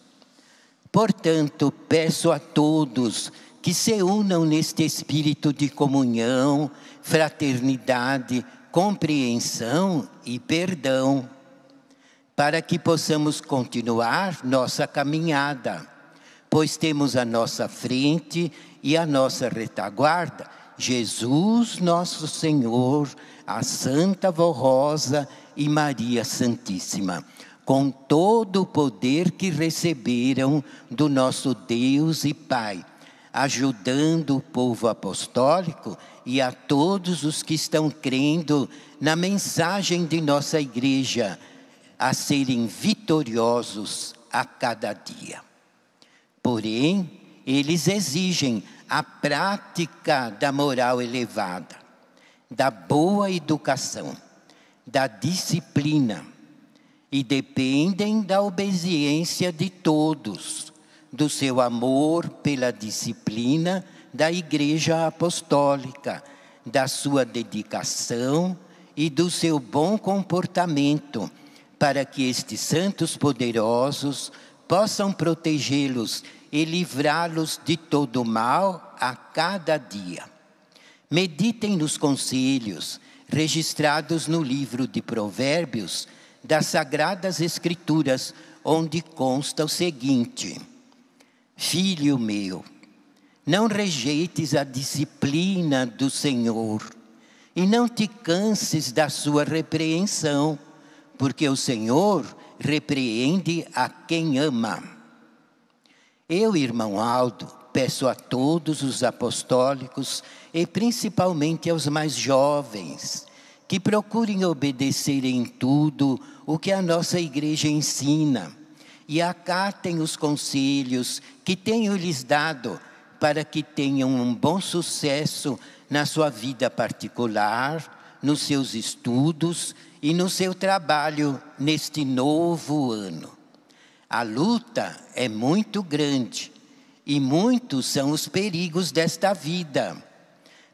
Portanto, peço a todos que se unam neste espírito de comunhão, fraternidade, compreensão e perdão, para que possamos continuar nossa caminhada, pois temos à nossa frente e à nossa retaguarda Jesus, nosso Senhor, a Santa Vó Rosa e Maria Santíssima com todo o poder que receberam do nosso Deus e Pai, ajudando o povo apostólico e a todos os que estão crendo na mensagem de nossa igreja a serem vitoriosos a cada dia. Porém, eles exigem a prática da moral elevada, da boa educação, da disciplina e dependem da obediência de todos, do seu amor pela disciplina da Igreja Apostólica, da sua dedicação e do seu bom comportamento, para que estes santos poderosos possam protegê-los e livrá-los de todo mal a cada dia. Meditem nos conselhos registrados no livro de Provérbios das Sagradas Escrituras, onde consta o seguinte: Filho meu, não rejeites a disciplina do Senhor e não te canses da sua repreensão, porque o Senhor repreende a quem ama. Eu, irmão Aldo, peço a todos os apostólicos e principalmente aos mais jovens que procurem obedecer em tudo o que a nossa igreja ensina e acatem os conselhos que tenho lhes dado para que tenham um bom sucesso na sua vida particular, nos seus estudos e no seu trabalho neste novo ano. A luta é muito grande e muitos são os perigos desta vida.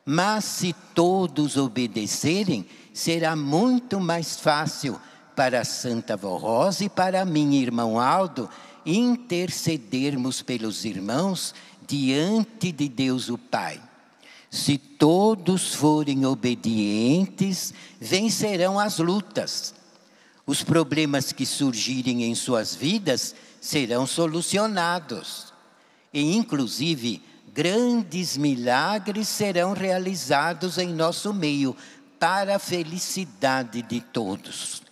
Mas se todos obedecerem, será muito mais fácil para Santa Vó Rosa e para mim, irmão Aldo, intercedermos pelos irmãos diante de Deus o Pai. Se todos forem obedientes, vencerão as lutas. Os problemas que surgirem em suas vidas serão solucionados. E, inclusive, grandes milagres serão realizados em nosso meio, para a felicidade de todos.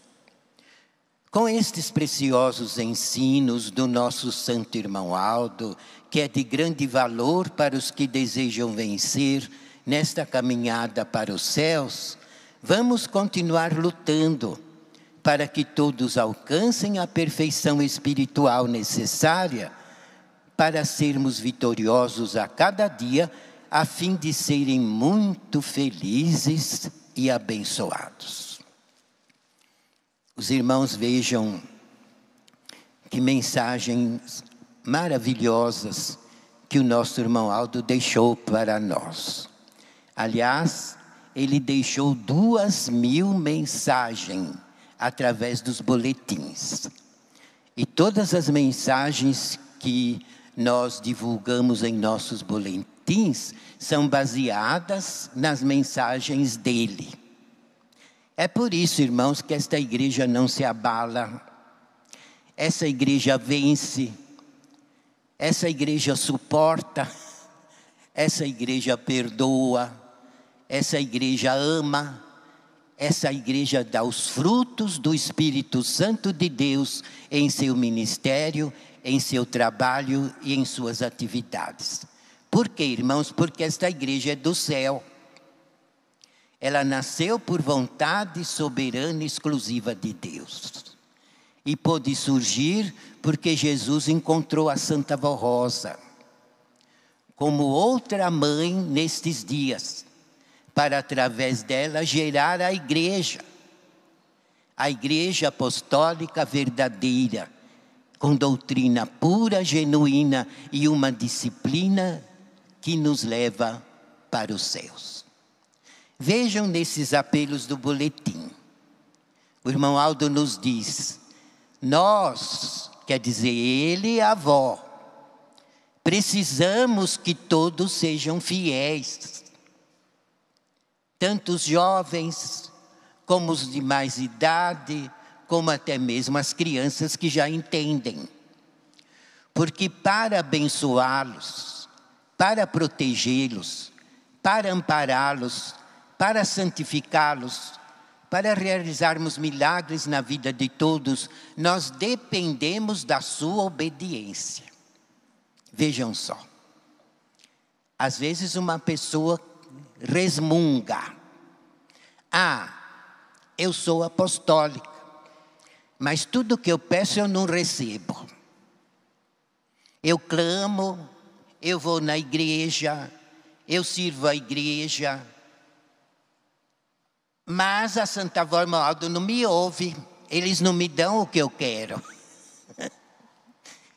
Com estes preciosos ensinos do nosso santo irmão Aldo, que é de grande valor para os que desejam vencer nesta caminhada para os céus, vamos continuar lutando para que todos alcancem a perfeição espiritual necessária para sermos vitoriosos a cada dia, a fim de serem muito felizes e abençoados. Os irmãos vejam que mensagens maravilhosas que o nosso irmão Aldo deixou para nós. Aliás, ele deixou duas mil mensagens através dos boletins. E todas as mensagens que nós divulgamos em nossos boletins são baseadas nas mensagens dele. É por isso, irmãos, que esta igreja não se abala, essa igreja vence, essa igreja suporta, essa igreja perdoa, essa igreja ama, essa igreja dá os frutos do Espírito Santo de Deus em seu ministério, em seu trabalho e em suas atividades. Por quê, irmãos? Porque esta igreja é do céu. Ela nasceu por vontade soberana e exclusiva de Deus. E pôde surgir porque Jesus encontrou a Santa Vó Rosa como outra mãe nestes dias, para através dela gerar a igreja. a Igreja Apostólica verdadeira, com doutrina pura, genuína e uma disciplina que nos leva para os céus. Vejam nesses apelos do boletim. O irmão Aldo nos diz: nós, quer dizer, ele e a avó, precisamos que todos sejam fiéis, tanto os jovens, como os de mais idade, como até mesmo as crianças que já entendem. Porque para abençoá-los, para protegê-los, para ampará-los, para santificá-los, para realizarmos milagres na vida de todos, nós dependemos da sua obediência. Vejam só. Às vezes uma pessoa resmunga. Ah, eu sou apostólica, mas tudo que eu peço eu não recebo. Eu clamo, eu vou na igreja, eu sirvo a igreja, mas a Santa Avó Aldo não me ouve, eles não me dão o que eu quero.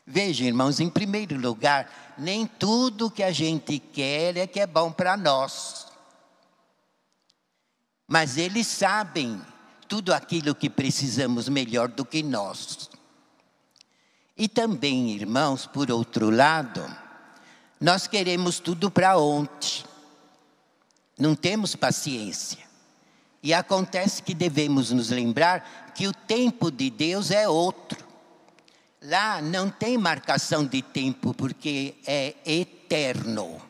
Veja, irmãos, em primeiro lugar, nem tudo que a gente quer é que é bom para nós. Mas eles sabem tudo aquilo que precisamos melhor do que nós. E também, irmãos, por outro lado, nós queremos tudo para ontem. Não temos paciência. E acontece que devemos nos lembrar que o tempo de Deus é outro. Lá não tem marcação de tempo, porque é eterno.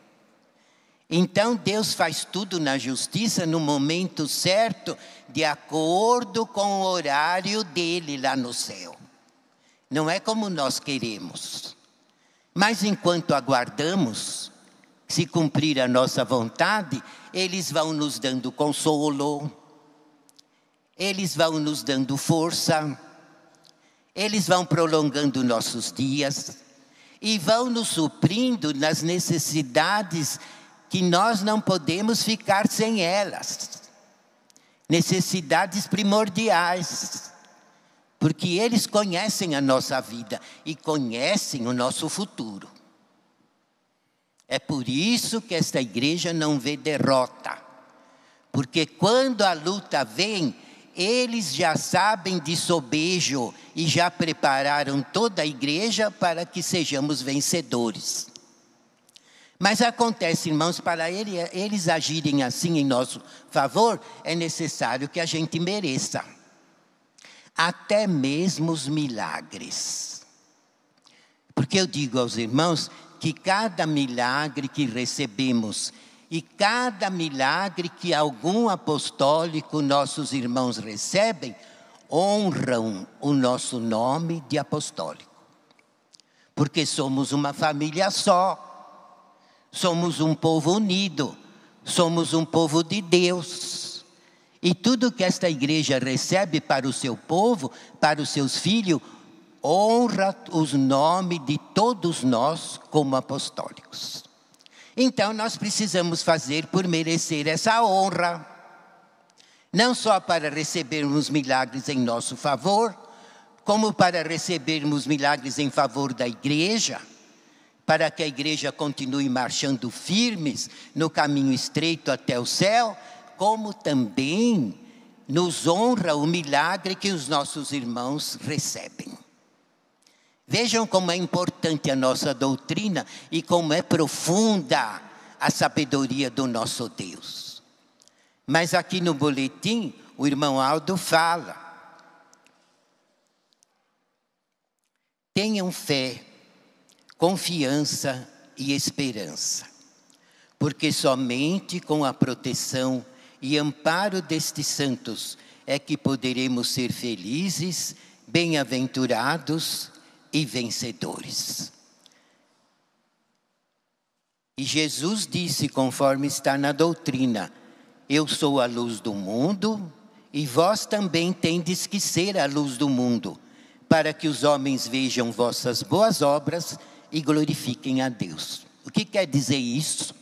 Então Deus faz tudo na justiça no momento certo, de acordo com o horário dele lá no céu. Não é como nós queremos. Mas enquanto aguardamos, se cumprir a nossa vontade, eles vão nos dando consolo, eles vão nos dando força, eles vão prolongando nossos dias e vão nos suprindo nas necessidades que nós não podemos ficar sem elas. Necessidades primordiais. Porque eles conhecem a nossa vida e conhecem o nosso futuro. É por isso que esta igreja não vê derrota. Porque quando a luta vem, eles já sabem de sobejo e já prepararam toda a igreja para que sejamos vencedores. Mas acontece, irmãos, para ele, eles agirem assim em nosso favor, é necessário que a gente mereça. Até mesmo os milagres. Porque eu digo aos irmãos que cada milagre que recebemos e cada milagre que algum apostólico nossos irmãos recebem, honram o nosso nome de apostólico. Porque somos uma família só, somos um povo unido, somos um povo de Deus. E tudo que esta igreja recebe para o seu povo, para os seus filhos, honra os nomes de todos nós como apostólicos. Então nós precisamos fazer por merecer essa honra. Não só para recebermos milagres em nosso favor, como para recebermos milagres em favor da igreja, para que a igreja continue marchando firmes no caminho estreito até o céu, como também nos honra o milagre que os nossos irmãos recebem. Vejam como é importante a nossa doutrina e como é profunda a sabedoria do nosso Deus. Mas aqui no boletim, o irmão Aldo fala: tenham fé, confiança e esperança, porque somente com a proteção e amparo destes santos é que poderemos ser felizes, bem-aventurados e vencedores. E Jesus disse, conforme está na doutrina: Eu sou a luz do mundo, e vós também tendes que ser a luz do mundo, para que os homens vejam vossas boas obras e glorifiquem a Deus. O que quer dizer isso?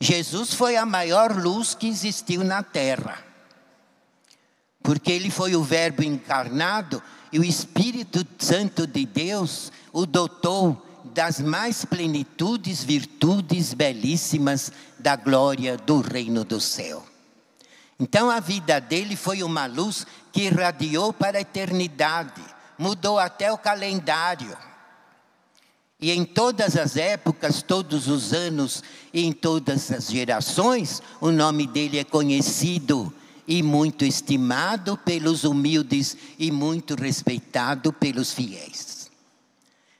Jesus foi a maior luz que existiu na terra. porque ele foi o Verbo encarnado e o Espírito Santo de Deus o dotou das mais plenitudes, virtudes belíssimas da glória do reino do céu. Então a vida dele foi uma luz que irradiou para a eternidade, mudou até o calendário. E em todas as épocas, todos os anos e em todas as gerações, o nome dele é conhecido e muito estimado pelos humildes e muito respeitado pelos fiéis.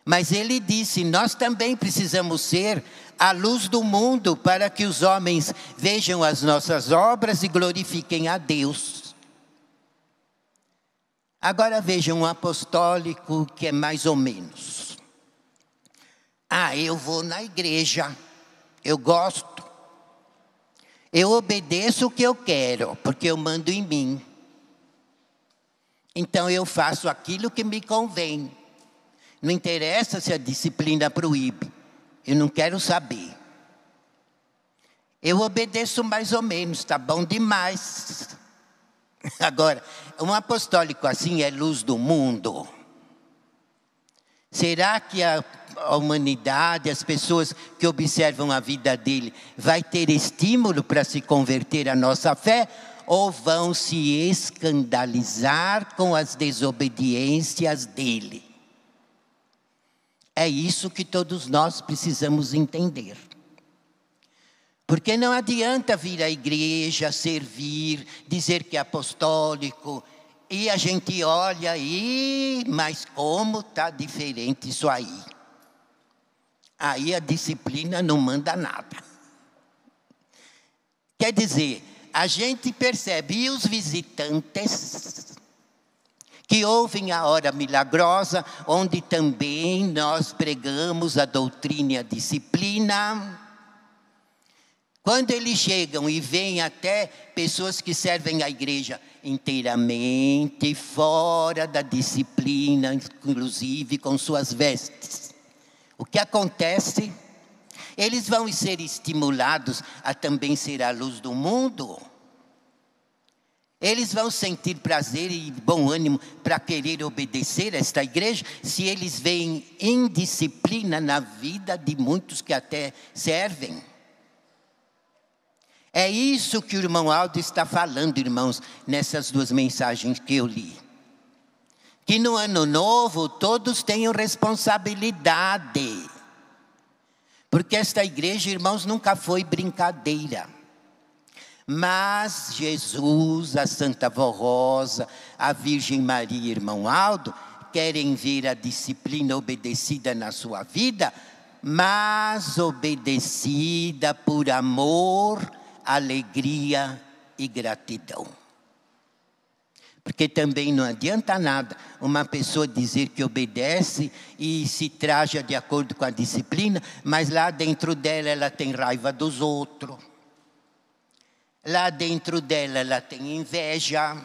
Mas ele disse: Nós também precisamos ser a luz do mundo para que os homens vejam as nossas obras e glorifiquem a Deus. Agora vejam um apostólico que é mais ou menos. Ah, eu vou na igreja, eu gosto. Eu obedeço o que eu quero, porque eu mando em mim. Então eu faço aquilo que me convém. Não interessa se a disciplina proíbe. Eu não quero saber. Eu obedeço mais ou menos, tá bom demais. Agora, um apostólico assim é luz do mundo. Será que a, a humanidade, as pessoas que observam a vida dele, vai ter estímulo para se converter à nossa fé? Ou vão se escandalizar com as desobediências dele? É isso que todos nós precisamos entender. Porque não adianta vir à igreja, servir, dizer que é apostólico, e a gente olha aí, mas como está diferente isso aí. Aí a disciplina não manda nada. Quer dizer, a gente percebe, e os visitantes que ouvem a hora milagrosa, onde também nós pregamos a doutrina e a disciplina. Quando eles chegam e vêm até pessoas que servem a igreja inteiramente fora da disciplina, inclusive com suas vestes, o que acontece? Eles vão ser estimulados a também ser a luz do mundo. Eles vão sentir prazer e bom ânimo para querer obedecer a esta igreja, se eles veem indisciplina na vida de muitos que até servem. É isso que o irmão Aldo está falando, irmãos, nessas duas mensagens que eu li. Que no ano novo todos tenham responsabilidade. Porque esta igreja, irmãos, nunca foi brincadeira. Mas Jesus, a Santa Vó Rosa, a Virgem Maria, irmão Aldo, querem ver a disciplina obedecida na sua vida, mas obedecida por amor, alegria e gratidão. Porque também não adianta nada uma pessoa dizer que obedece e se traja de acordo com a disciplina, mas lá dentro dela ela tem raiva dos outros Lá dentro dela ela tem inveja.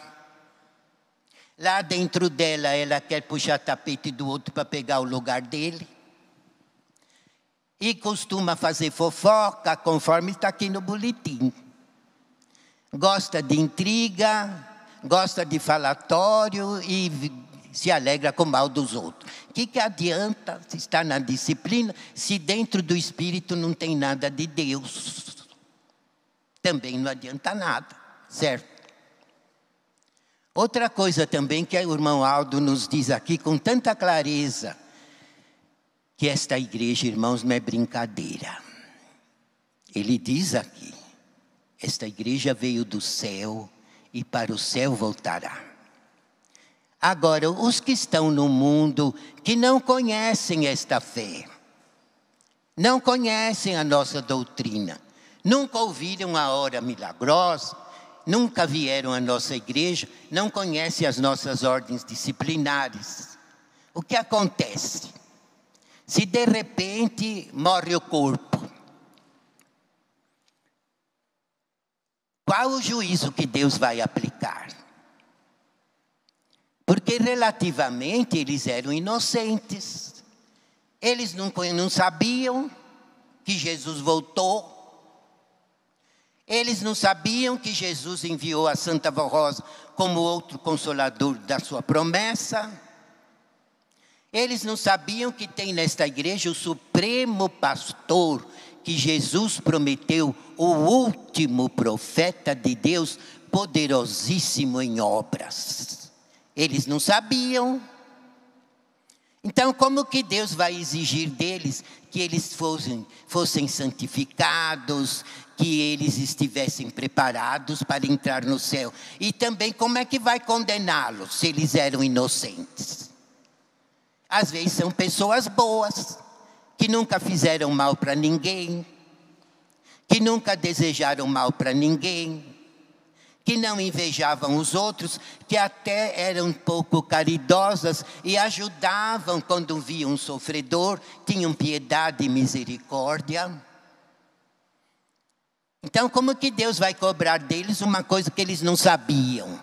Lá dentro dela ela quer puxar tapete do outro para pegar o lugar dele. E costuma fazer fofoca, conforme está aqui no boletim. Gosta de intriga, gosta de falatório e se alegra com o mal dos outros. O que, que adianta estar na disciplina se dentro do espírito não tem nada de Deus? também não adianta nada, certo? Outra coisa também que o irmão Aldo nos diz aqui com tanta clareza, que esta igreja, irmãos, não é brincadeira. Ele diz aqui: esta igreja veio do céu e para o céu voltará. Agora, os que estão no mundo que não conhecem esta fé, não conhecem a nossa doutrina, nunca ouviram a hora milagrosa, nunca vieram à nossa igreja, não conhecem as nossas ordens disciplinares. O que acontece? Se de repente morre o corpo, qual o juízo que Deus vai aplicar? Porque relativamente eles eram inocentes, eles não, não sabiam que Jesus voltou, Eles não sabiam que Jesus enviou a Santa Rosa como outro consolador da sua promessa. Eles não sabiam que tem nesta igreja o supremo pastor que Jesus prometeu, o último profeta de Deus, poderosíssimo em obras. Eles não sabiam. Então, como que Deus vai exigir deles que eles fossem, fossem santificados, que eles estivessem preparados para entrar no céu? E também, como é que vai condená-los se eles eram inocentes? Às vezes são pessoas boas, que nunca fizeram mal para ninguém, que nunca desejaram mal para ninguém, que não invejavam os outros, que até eram um pouco caridosas e ajudavam quando viam um sofredor, tinham piedade e misericórdia. Então, como que Deus vai cobrar deles uma coisa que eles não sabiam?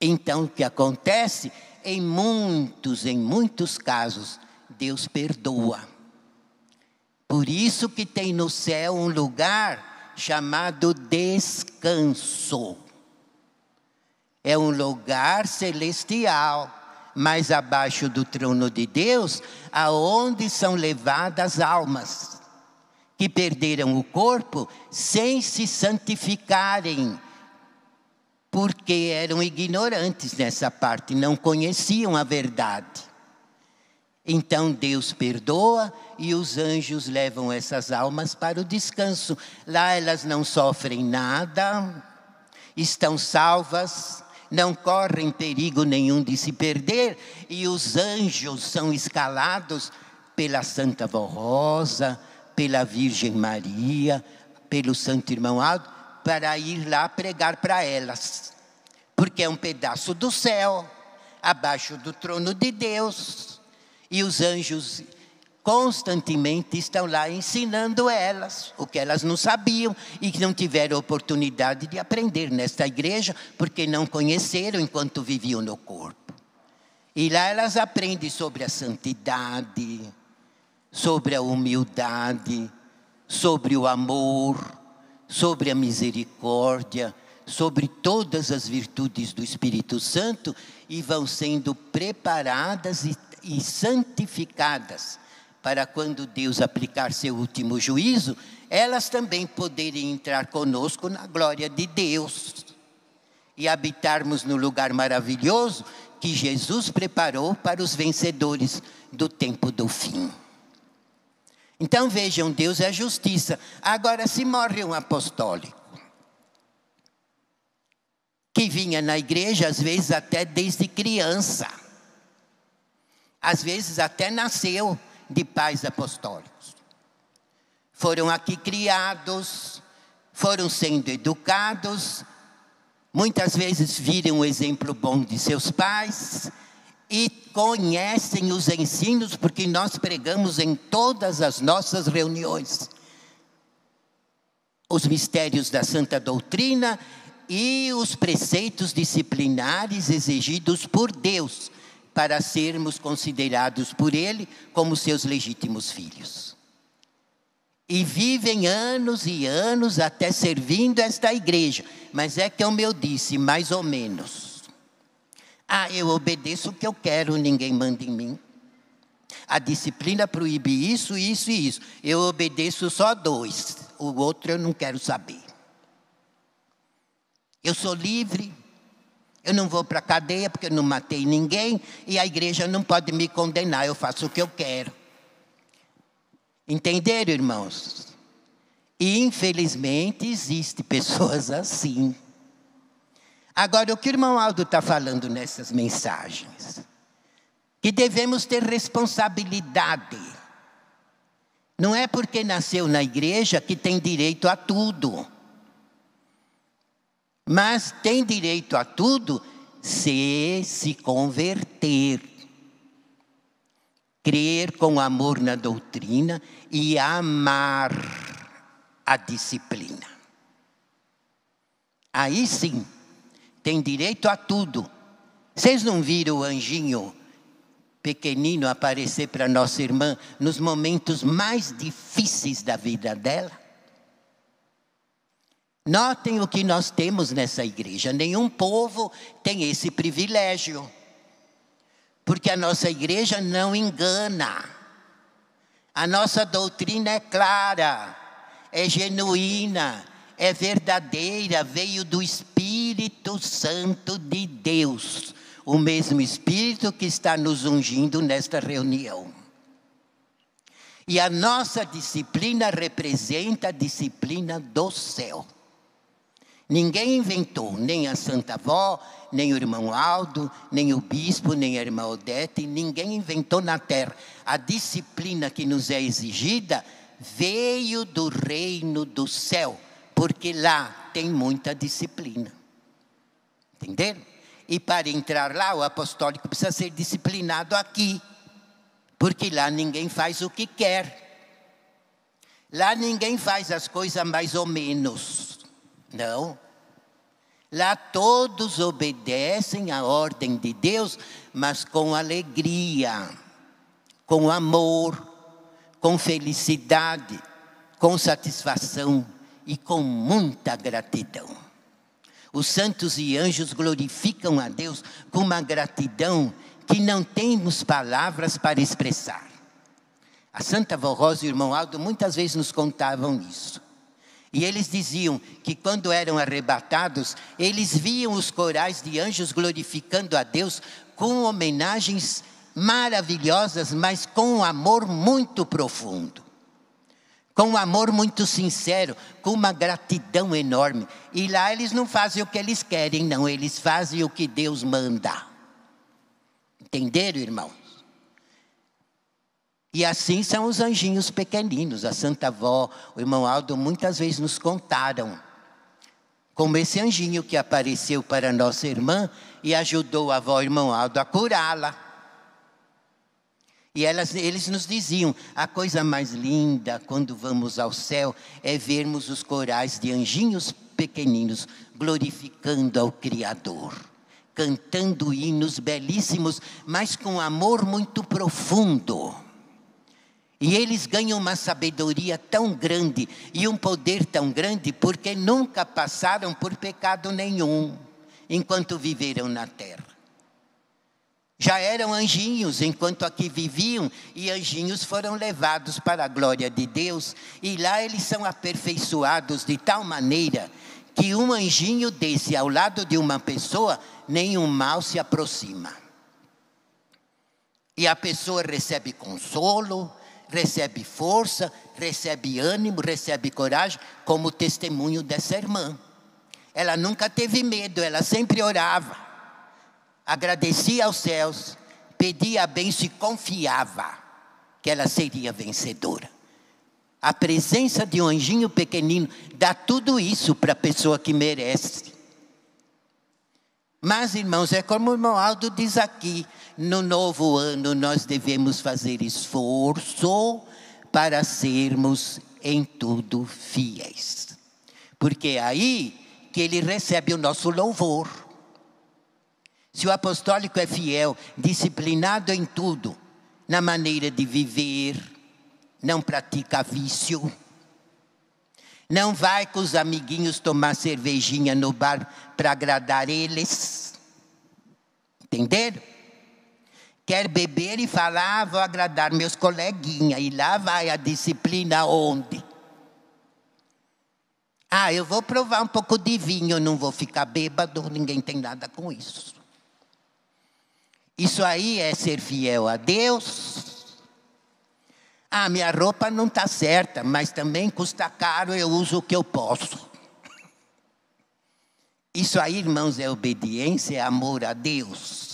Então, o que acontece? Em muitos, em muitos casos, Deus perdoa. Por isso que tem no céu um lugar chamado descanso. É um lugar celestial, mais abaixo do trono de Deus, aonde são levadas almas que perderam o corpo sem se santificarem, porque eram ignorantes nessa parte, não conheciam a verdade. Então Deus perdoa e os anjos levam essas almas para o descanso. Lá elas não sofrem nada, estão salvas, não correm perigo nenhum de se perder, e os anjos são escalados pela Santa Vó Rosa, pela Virgem Maria, pelo Santo Irmão Aldo, para ir lá pregar para elas, porque é um pedaço do céu, abaixo do trono de Deus. E os anjos constantemente estão lá ensinando elas o que elas não sabiam e que não tiveram oportunidade de aprender nesta igreja porque não conheceram enquanto viviam no corpo. E lá elas aprendem sobre a santidade, sobre a humildade, sobre o amor, sobre a misericórdia, sobre todas as virtudes do Espírito Santo e vão sendo preparadas e e santificadas, para quando Deus aplicar seu último juízo, elas também poderem entrar conosco na glória de Deus e habitarmos no lugar maravilhoso que Jesus preparou para os vencedores do tempo do fim. Então vejam, Deus é justiça. Agora, se morre um apostólico, que vinha na igreja, às vezes até desde criança, às vezes até nasceu de pais apostólicos. Foram aqui criados, foram sendo educados, muitas vezes viram o exemplo bom de seus pais e conhecem os ensinos, porque nós pregamos em todas as nossas reuniões os mistérios da santa doutrina e os preceitos disciplinares exigidos por Deus para sermos considerados por Ele como seus legítimos filhos. E vivem anos e anos até servindo esta igreja, mas é como eu disse, mais ou menos. Ah, eu obedeço o que eu quero, ninguém manda em mim. A disciplina proíbe isso, isso e isso. Eu obedeço só dois, o outro eu não quero saber. Eu sou livre, eu não vou para a cadeia porque eu não matei ninguém e a igreja não pode me condenar, eu faço o que eu quero. Entenderam, irmãos? E infelizmente existe pessoas assim. Agora, o que o irmão Aldo está falando nessas mensagens? Que devemos ter responsabilidade. Não é porque nasceu na igreja que tem direito a tudo mas tem direito a tudo se se converter. Crer com amor na doutrina e amar a disciplina. Aí sim, tem direito a tudo. Vocês não viram o anjinho pequenino aparecer para nossa irmã nos momentos mais difíceis da vida dela? Notem o que nós temos nessa igreja. Nenhum povo tem esse privilégio. Porque a nossa igreja não engana. A nossa doutrina é clara, é genuína, é verdadeira, veio do Espírito Santo de Deus, o mesmo Espírito que está nos ungindo nesta reunião. E a nossa disciplina representa a disciplina do céu. Ninguém inventou, nem a Santa Avó, nem o irmão Aldo, nem o bispo, nem a irmã Odete, ninguém inventou na terra. A disciplina que nos é exigida veio do reino do céu, porque lá tem muita disciplina. Entenderam? E para entrar lá, o apostólico precisa ser disciplinado aqui, porque lá ninguém faz o que quer. Lá ninguém faz as coisas mais ou menos. Não. Lá todos obedecem à ordem de Deus, mas com alegria, com amor, com felicidade, com satisfação e com muita gratidão. Os santos e anjos glorificam a Deus com uma gratidão que não temos palavras para expressar. A Santa Vó Rosa e o irmão Aldo muitas vezes nos contavam isso. E eles diziam que quando eram arrebatados, eles viam os corais de anjos glorificando a Deus com homenagens maravilhosas, mas com um amor muito profundo. Com um amor muito sincero, com uma gratidão enorme. E lá eles não fazem o que eles querem, não, eles fazem o que Deus manda. Entenderam, irmão? E assim são os anjinhos pequeninos. A Santa Avó, o irmão Aldo, muitas vezes nos contaram como esse anjinho que apareceu para nossa irmã e ajudou a avó irmão Aldo a curá-la. E elas, eles nos diziam: a coisa mais linda quando vamos ao céu é vermos os corais de anjinhos pequeninos glorificando ao Criador, cantando hinos belíssimos, mas com amor muito profundo. E eles ganham uma sabedoria tão grande e um poder tão grande porque nunca passaram por pecado nenhum enquanto viveram na terra. Já eram anjinhos enquanto aqui viviam, e anjinhos foram levados para a glória de Deus, e lá eles são aperfeiçoados de tal maneira que um anjinho desse ao lado de uma pessoa, nenhum mal se aproxima. E a pessoa recebe consolo, recebe força, recebe ânimo, recebe coragem, como testemunho dessa irmã. Ela nunca teve medo, ela sempre orava, agradecia aos céus, pedia a bênção e confiava que ela seria vencedora. A presença de um anjinho pequenino dá tudo isso para a pessoa que merece. Mas, irmãos, é como o irmão Aldo diz aqui: no novo ano nós devemos fazer esforço para sermos em tudo fiéis. Porque é aí que ele recebe o nosso louvor. Se o apostólico é fiel, disciplinado em tudo, na maneira de viver, não pratica vício, não vai com os amiguinhos tomar cervejinha no bar para agradar eles. Entenderam? Quer beber e falar, ah, vou agradar meus coleguinhas. E lá vai a disciplina onde? Ah, eu vou provar um pouco de vinho, não vou ficar bêbado, ninguém tem nada com isso. Isso aí é ser fiel a Deus ah, minha roupa não está certa, mas também custa caro, eu uso o que eu posso. Isso aí, irmãos, é obediência, é amor a Deus.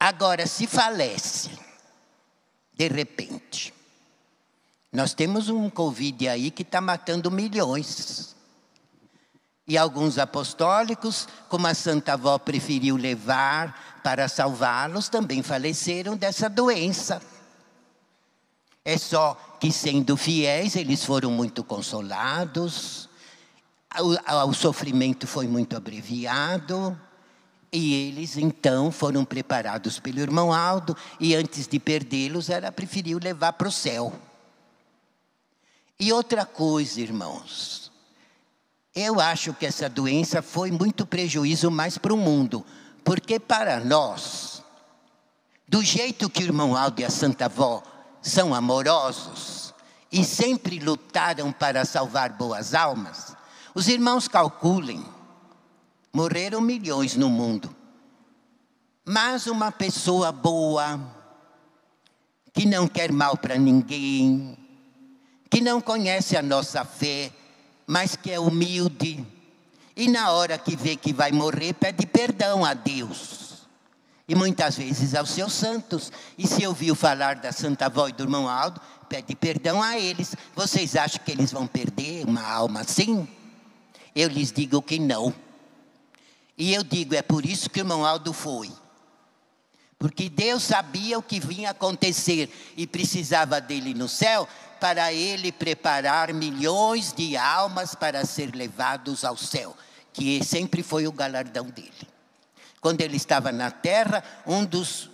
Agora, se falece, de repente, nós temos um Covid aí que está matando milhões. E alguns apostólicos, como a Santa Avó preferiu levar para salvá-los, também faleceram dessa doença. É só que, sendo fiéis, eles foram muito consolados, o, o sofrimento foi muito abreviado, e eles então foram preparados pelo irmão Aldo, e antes de perdê-los, ela preferiu levar para o céu. E outra coisa, irmãos, Eu acho que essa doença foi muito prejuízo mais para o mundo, porque para nós, do jeito que o irmão Aldo e a Santa Avó são amorosos e sempre lutaram para salvar boas almas, os irmãos calculem, morreram milhões no mundo. Mas uma pessoa boa, que não quer mal para ninguém, que não conhece a nossa fé, mas que é humilde, e na hora que vê que vai morrer, pede perdão a Deus. E muitas vezes aos seus santos. E se ouviu falar da Santa e do irmão Aldo, pede perdão a eles. Vocês acham que eles vão perder uma alma assim? Eu lhes digo que não. E eu digo, é por isso que o irmão Aldo foi. Porque Deus sabia o que vinha acontecer e precisava dele no céu para ele preparar milhões de almas para ser levados ao céu, que sempre foi o galardão dele. Quando ele estava na terra, um dos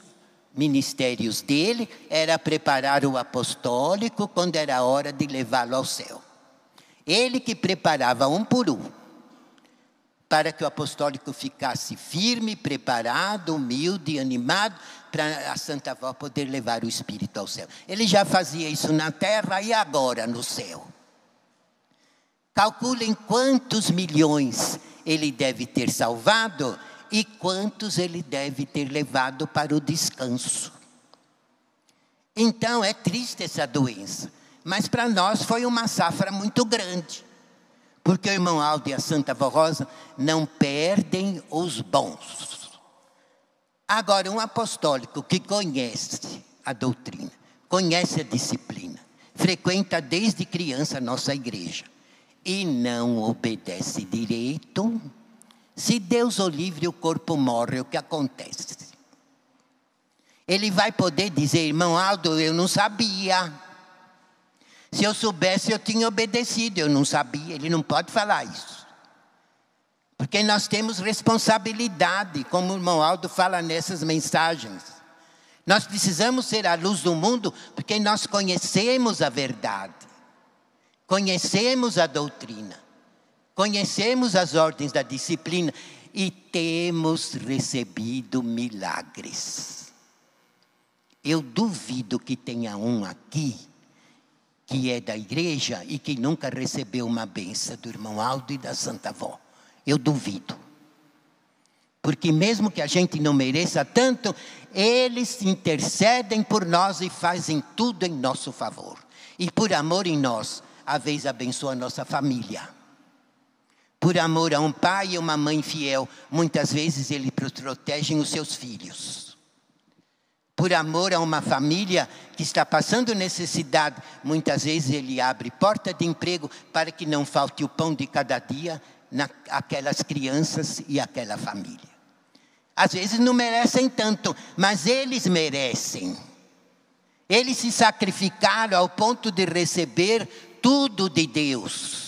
ministérios dele era preparar o apostólico quando era hora de levá-lo ao céu. Ele que preparava um por um, para que o apostólico ficasse firme, preparado, humilde, animado, para a Santa Avó poder levar o Espírito ao céu. Ele já fazia isso na terra e agora no céu. Calculem quantos milhões ele deve ter salvado e quantos ele deve ter levado para o descanso. Então é triste essa doença, mas para nós foi uma safra muito grande, porque o irmão Aldo e a Santa Avó Rosa não perdem os bons. Agora, um apostólico que conhece a doutrina, conhece a disciplina, frequenta desde criança a nossa igreja e não obedece direito, se Deus o livre, o corpo morre, o que acontece? Ele vai poder dizer, irmão Aldo, eu não sabia. Se eu soubesse, eu tinha obedecido, eu não sabia. Ele não pode falar isso. Porque nós temos responsabilidade, como o irmão Aldo fala nessas mensagens. Nós precisamos ser a luz do mundo porque nós conhecemos a verdade, conhecemos a doutrina. Conhecemos as ordens da disciplina e temos recebido milagres. Eu duvido que tenha um aqui que é da igreja e que nunca recebeu uma benção do irmão Aldo e da Santa Avó. Eu duvido. Porque mesmo que a gente não mereça tanto, eles intercedem por nós e fazem tudo em nosso favor. E por amor em nós, a vez abençoa a nossa família por amor a um pai e uma mãe fiel, muitas vezes eles protegem os seus filhos. Por amor a uma família que está passando necessidade, muitas vezes ele abre porta de emprego para que não falte o pão de cada dia naquelas crianças e aquela família. Às vezes não merecem tanto, mas eles merecem. Eles se sacrificaram ao ponto de receber tudo de Deus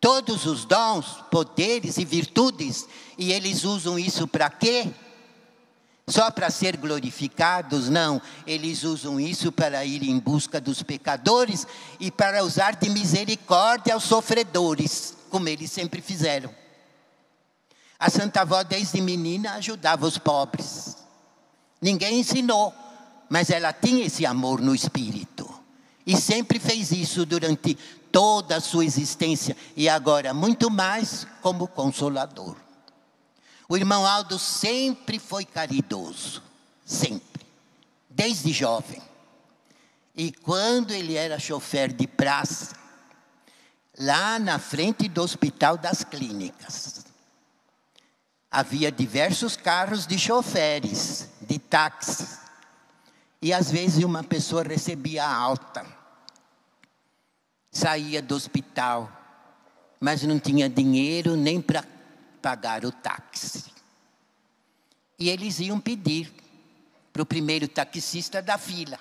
todos os dons, poderes e virtudes, e eles usam isso para quê? Só para ser glorificados? Não, eles usam isso para ir em busca dos pecadores e para usar de misericórdia aos sofredores, como eles sempre fizeram. A Santa Avó, desde menina, ajudava os pobres. Ninguém ensinou, mas ela tinha esse amor no espírito. E sempre fez isso durante toda a sua existência e agora muito mais como consolador. O irmão Aldo sempre foi caridoso, sempre, desde jovem. E quando ele era chofer de praça, lá na frente do Hospital das Clínicas, havia diversos carros de choferes, de táxi. E às vezes uma pessoa recebia alta saía do hospital, mas não tinha dinheiro nem para pagar o táxi. E eles iam pedir para o primeiro taxista da fila.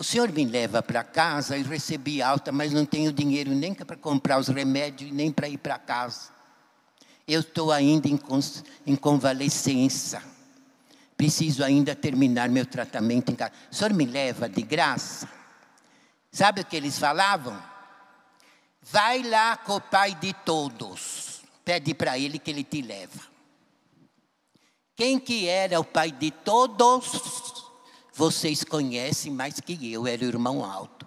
O senhor me leva para casa e recebi alta, mas não tenho dinheiro nem para comprar os remédios, nem para ir para casa. Eu estou ainda em, em convalescença. Preciso ainda terminar meu tratamento em casa. O senhor me leva de graça? Sabe o que eles falavam? Vai lá com o pai de todos. Pede para ele que ele te leva. Quem que era o pai de todos? Vocês conhecem mais que eu, era o irmão alto.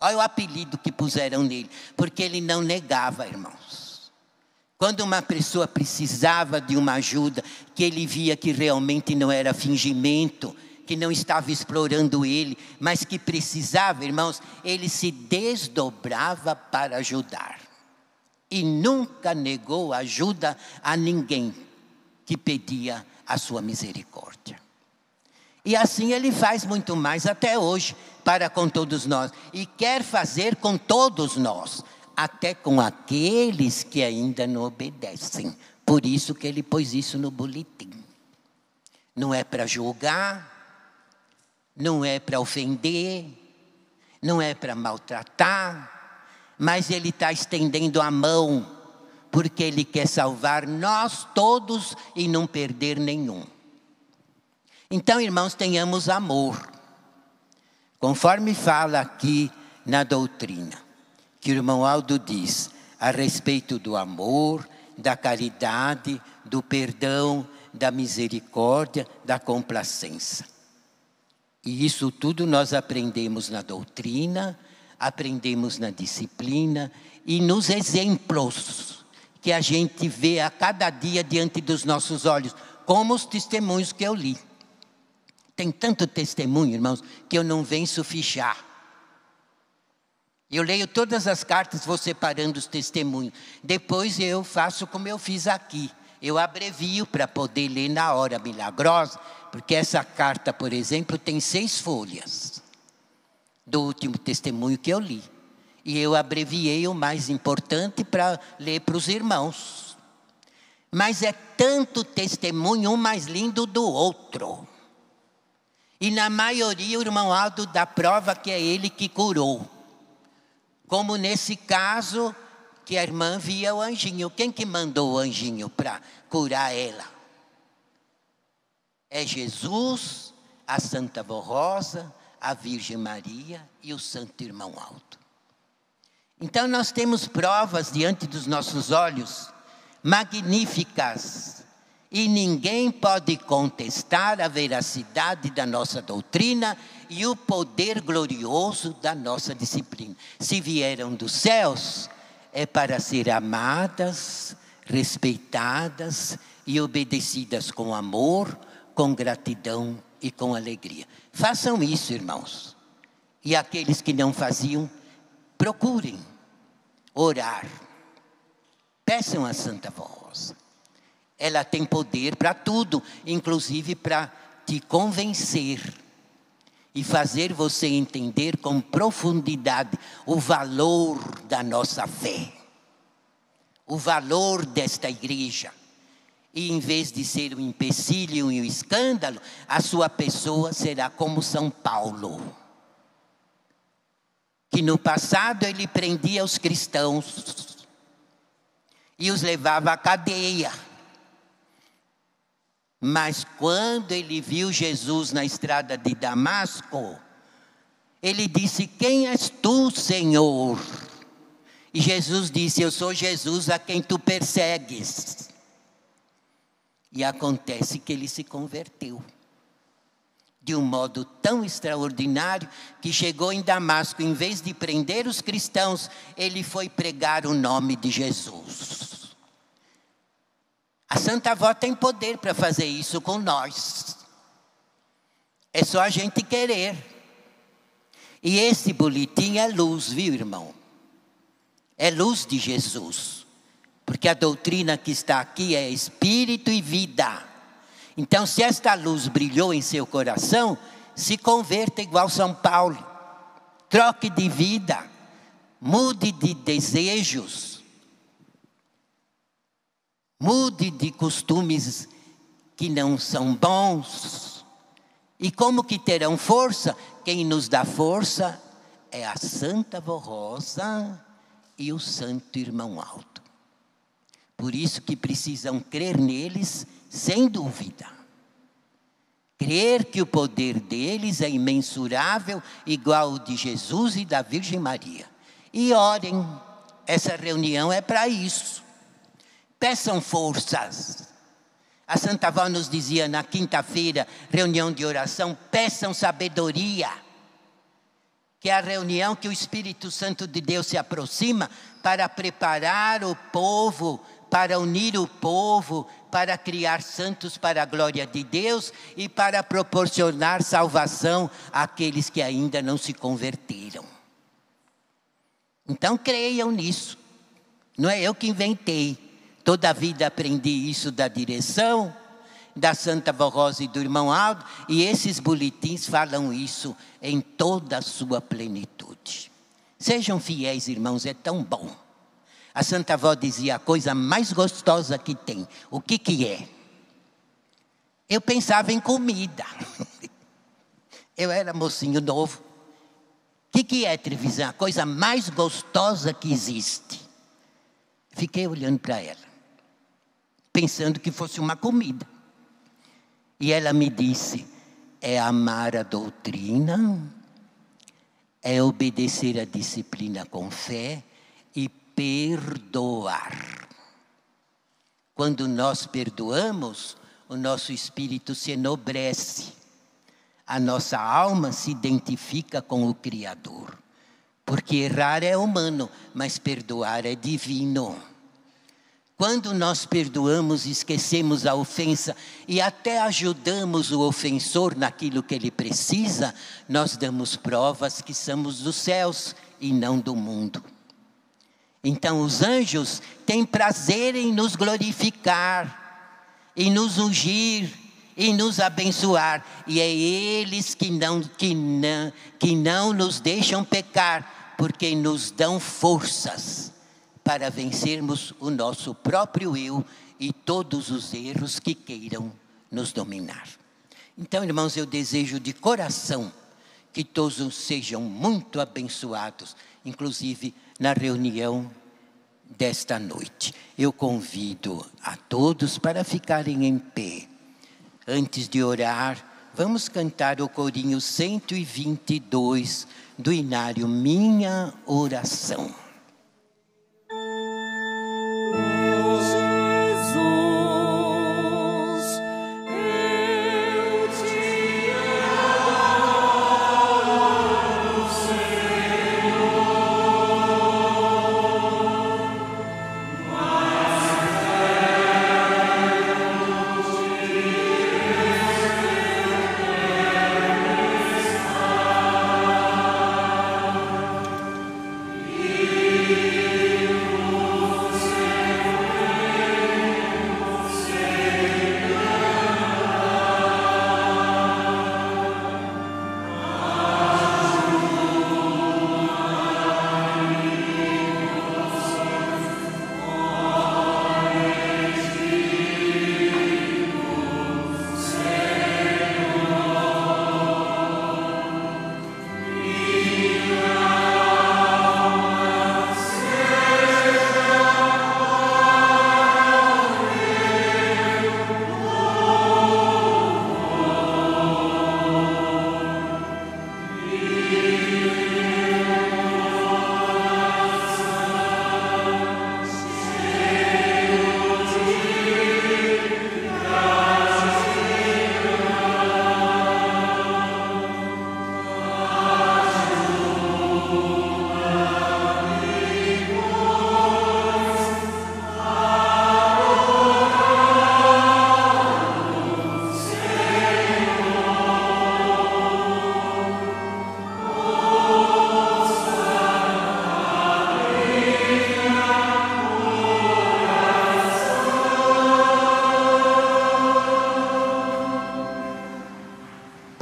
Olha o apelido que puseram nele, porque ele não negava, irmãos. Quando uma pessoa precisava de uma ajuda, que ele via que realmente não era fingimento, que não estava explorando ele, mas que precisava, irmãos, ele se desdobrava para ajudar. E nunca negou ajuda a ninguém que pedia a sua misericórdia. E assim ele faz muito mais até hoje para com todos nós. E quer fazer com todos nós, até com aqueles que ainda não obedecem. Por isso que ele pôs isso no boletim. Não é para julgar, não é para ofender, não é para maltratar, mas ele está estendendo a mão porque Ele quer salvar nós todos e não perder nenhum. Então, irmãos, tenhamos amor, conforme fala aqui na doutrina, que o irmão Aldo diz a respeito do amor, da caridade, do perdão, da misericórdia, da complacência. E isso tudo nós aprendemos na doutrina, aprendemos na disciplina e nos exemplos que a gente vê a cada dia diante dos nossos olhos, como os testemunhos que eu li. Tem tanto testemunho, irmãos, que eu não venço fichar. Eu leio todas as cartas, vou separando os testemunhos. Depois eu faço como eu fiz aqui. Eu abrevio para poder ler na hora milagrosa, porque essa carta, por exemplo, tem seis folhas do último testemunho que eu li. E eu abreviei o mais importante para ler para os irmãos. Mas é tanto testemunho, um mais lindo do outro. E na maioria o irmão Aldo dá prova que é ele que curou. Como nesse caso, que a irmã via o anjinho. Quem que mandou o anjinho para curar ela? É Jesus, a Santa Vó Rosa, a Virgem Maria e o Santo Irmão Alto. Então nós temos provas diante dos nossos olhos magníficas e ninguém pode contestar a veracidade da nossa doutrina e o poder glorioso da nossa disciplina. Se vieram dos céus, é para ser amadas, respeitadas e obedecidas com amor, com gratidão e com alegria. Façam isso, irmãos. E aqueles que não faziam, procurem orar. Peçam a Santa Voz. Ela tem poder para tudo, inclusive para te convencer e fazer você entender com profundidade o valor da nossa fé, o valor desta igreja. E em vez de ser um empecilho e um escândalo, a sua pessoa será como São Paulo que no passado ele prendia os cristãos e os levava à cadeia. Mas quando ele viu Jesus na estrada de Damasco, ele disse: Quem és tu, Senhor? E Jesus disse: Eu sou Jesus a quem tu persegues. E acontece que ele se converteu de um modo tão extraordinário que chegou em Damasco, em vez de prender os cristãos, ele foi pregar o nome de Jesus. Santa Avó tem poder para fazer isso com nós. É só a gente querer. E esse boletim é luz, viu, irmão? É luz de Jesus. Porque a doutrina que está aqui é espírito e vida. Então, se esta luz brilhou em seu coração, se converta igual São Paulo. Troque de vida, mude de desejos, mude de costumes que não são bons. E como que terão força? Quem nos dá força é a Santa Vó Rosa e o Santo Irmão Alto. Por isso que precisam crer neles sem dúvida. Crer que o poder deles é imensurável, igual ao de Jesus e da Virgem Maria. E orem. Essa reunião é para isso. Peçam forças. A Santa Avó nos dizia na quinta-feira, reunião de oração, peçam sabedoria. Que é a reunião que o Espírito Santo de Deus se aproxima para preparar o povo, para unir o povo, para criar santos para a glória de Deus e para proporcionar salvação àqueles que ainda não se converteram. Então creiam nisso. Não é eu que inventei. Toda a vida aprendi isso da direção, da Santa Rosa e do irmão Aldo, e esses boletins falam isso em toda a sua plenitude. Sejam fiéis, irmãos, é tão bom. A Santa Avó dizia a coisa mais gostosa que tem. O que que é? Eu pensava em comida. Eu era mocinho novo. O que, que é televisão? A coisa mais gostosa que existe. Fiquei olhando para ela, pensando que fosse uma comida. E ela me disse: é amar a doutrina, é obedecer a disciplina com fé e perdoar. Quando nós perdoamos, o nosso espírito se enobrece, a nossa alma se identifica com o Criador. Porque errar é humano, mas perdoar é divino. Quando nós perdoamos, esquecemos a ofensa e até ajudamos o ofensor naquilo que ele precisa, nós damos provas que somos dos céus e não do mundo. Então, os anjos têm prazer em nos glorificar, em nos ungir, em nos abençoar, e é eles que não, que não, que não nos deixam pecar, porque nos dão forças para vencermos o nosso próprio eu e todos os erros que queiram nos dominar. Então, irmãos, eu desejo de coração que todos sejam muito abençoados, inclusive na reunião desta noite. Eu convido a todos para ficarem em pé. Antes de orar, vamos cantar o corinho 122 do Inário Minha Oração.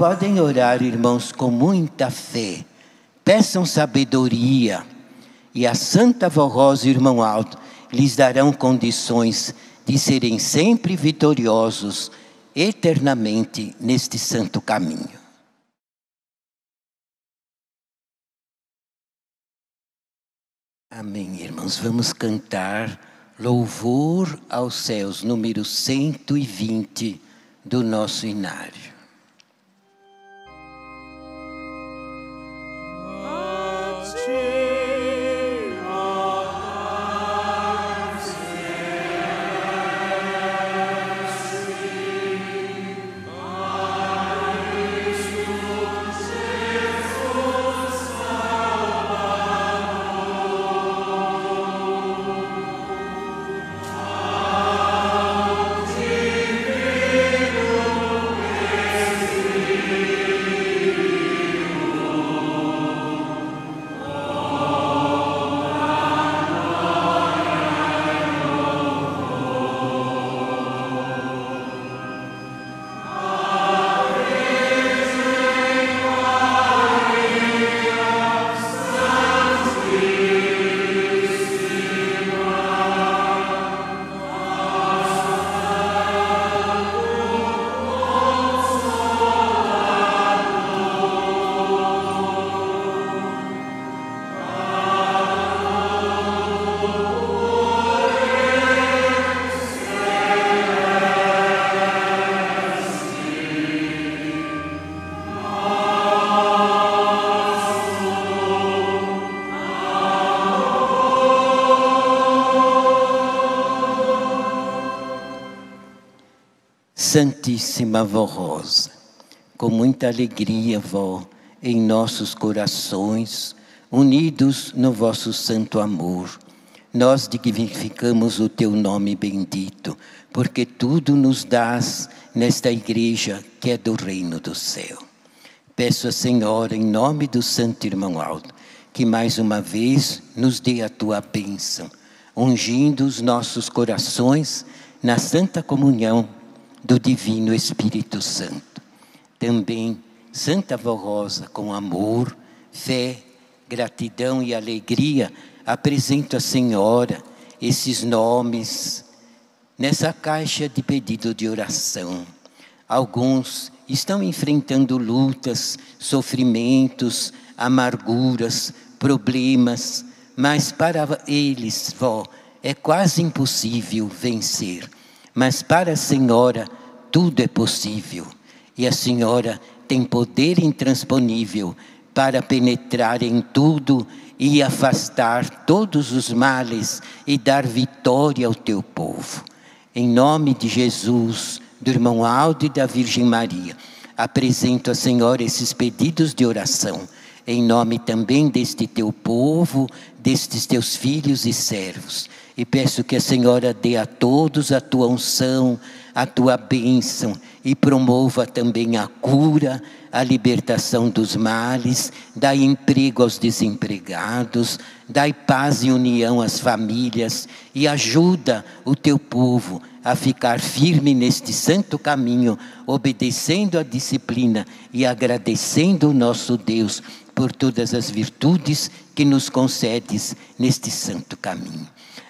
Podem orar, irmãos, com muita fé. Peçam sabedoria. E a Santa o irmão Alto lhes darão condições de serem sempre vitoriosos eternamente neste santo caminho. Amém, irmãos. Vamos cantar Louvor aos Céus, número 120 do nosso inário. Santíssima Vó Rosa, com muita alegria, vó, em nossos corações, unidos no vosso santo amor, nós dignificamos o teu nome bendito, porque tudo nos dás nesta igreja que é do reino do céu. Peço a Senhora, em nome do Santo Irmão Aldo, que mais uma vez nos dê a tua bênção, ungindo os nossos corações na santa comunhão do Divino Espírito Santo. Também, Santa Vó Rosa, com amor, fé, gratidão e alegria, apresento à Senhora esses nomes nessa caixa de pedido de oração. Alguns estão enfrentando lutas, sofrimentos, amarguras, problemas, mas para eles, vó, é quase impossível vencer. Mas para a Senhora, tudo é possível. E a Senhora tem poder intransponível para penetrar em tudo e afastar todos os males e dar vitória ao teu povo. Em nome de Jesus, do irmão Aldo e da Virgem Maria, apresento à Senhora esses pedidos de oração, em nome também deste teu povo, destes teus filhos e servos. E peço que a Senhora dê a todos a tua unção, a tua bênção e promova também a cura, a libertação dos males, dai emprego aos desempregados, dai paz e união às famílias e ajuda o teu povo a ficar firme neste santo caminho, obedecendo a disciplina e agradecendo o nosso Deus por todas as virtudes que nos concedes neste santo caminho.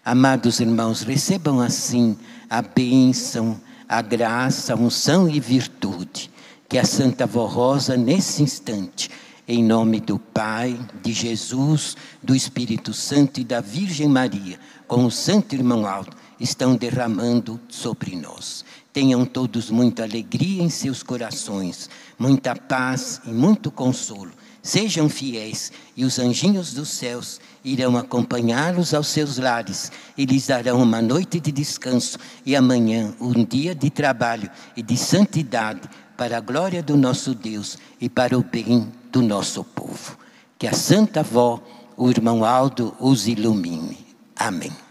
Amados irmãos, recebam assim a bênção, a graça, a unção e virtude que a Santa Vó Rosa, nesse instante, em nome do Pai, de Jesus, do Espírito Santo e da Virgem Maria, com o Santo Irmão Alto, estão derramando sobre nós. Tenham todos muita alegria em seus corações, muita paz e muito consolo. Sejam fiéis e os anjinhos dos céus irão acompanhá-los aos seus lares e lhes darão uma noite de descanso e amanhã um dia de trabalho e de santidade para a glória do nosso Deus e para o bem do nosso povo. Que a Santa Vó, o irmão Aldo, os ilumine. Amém.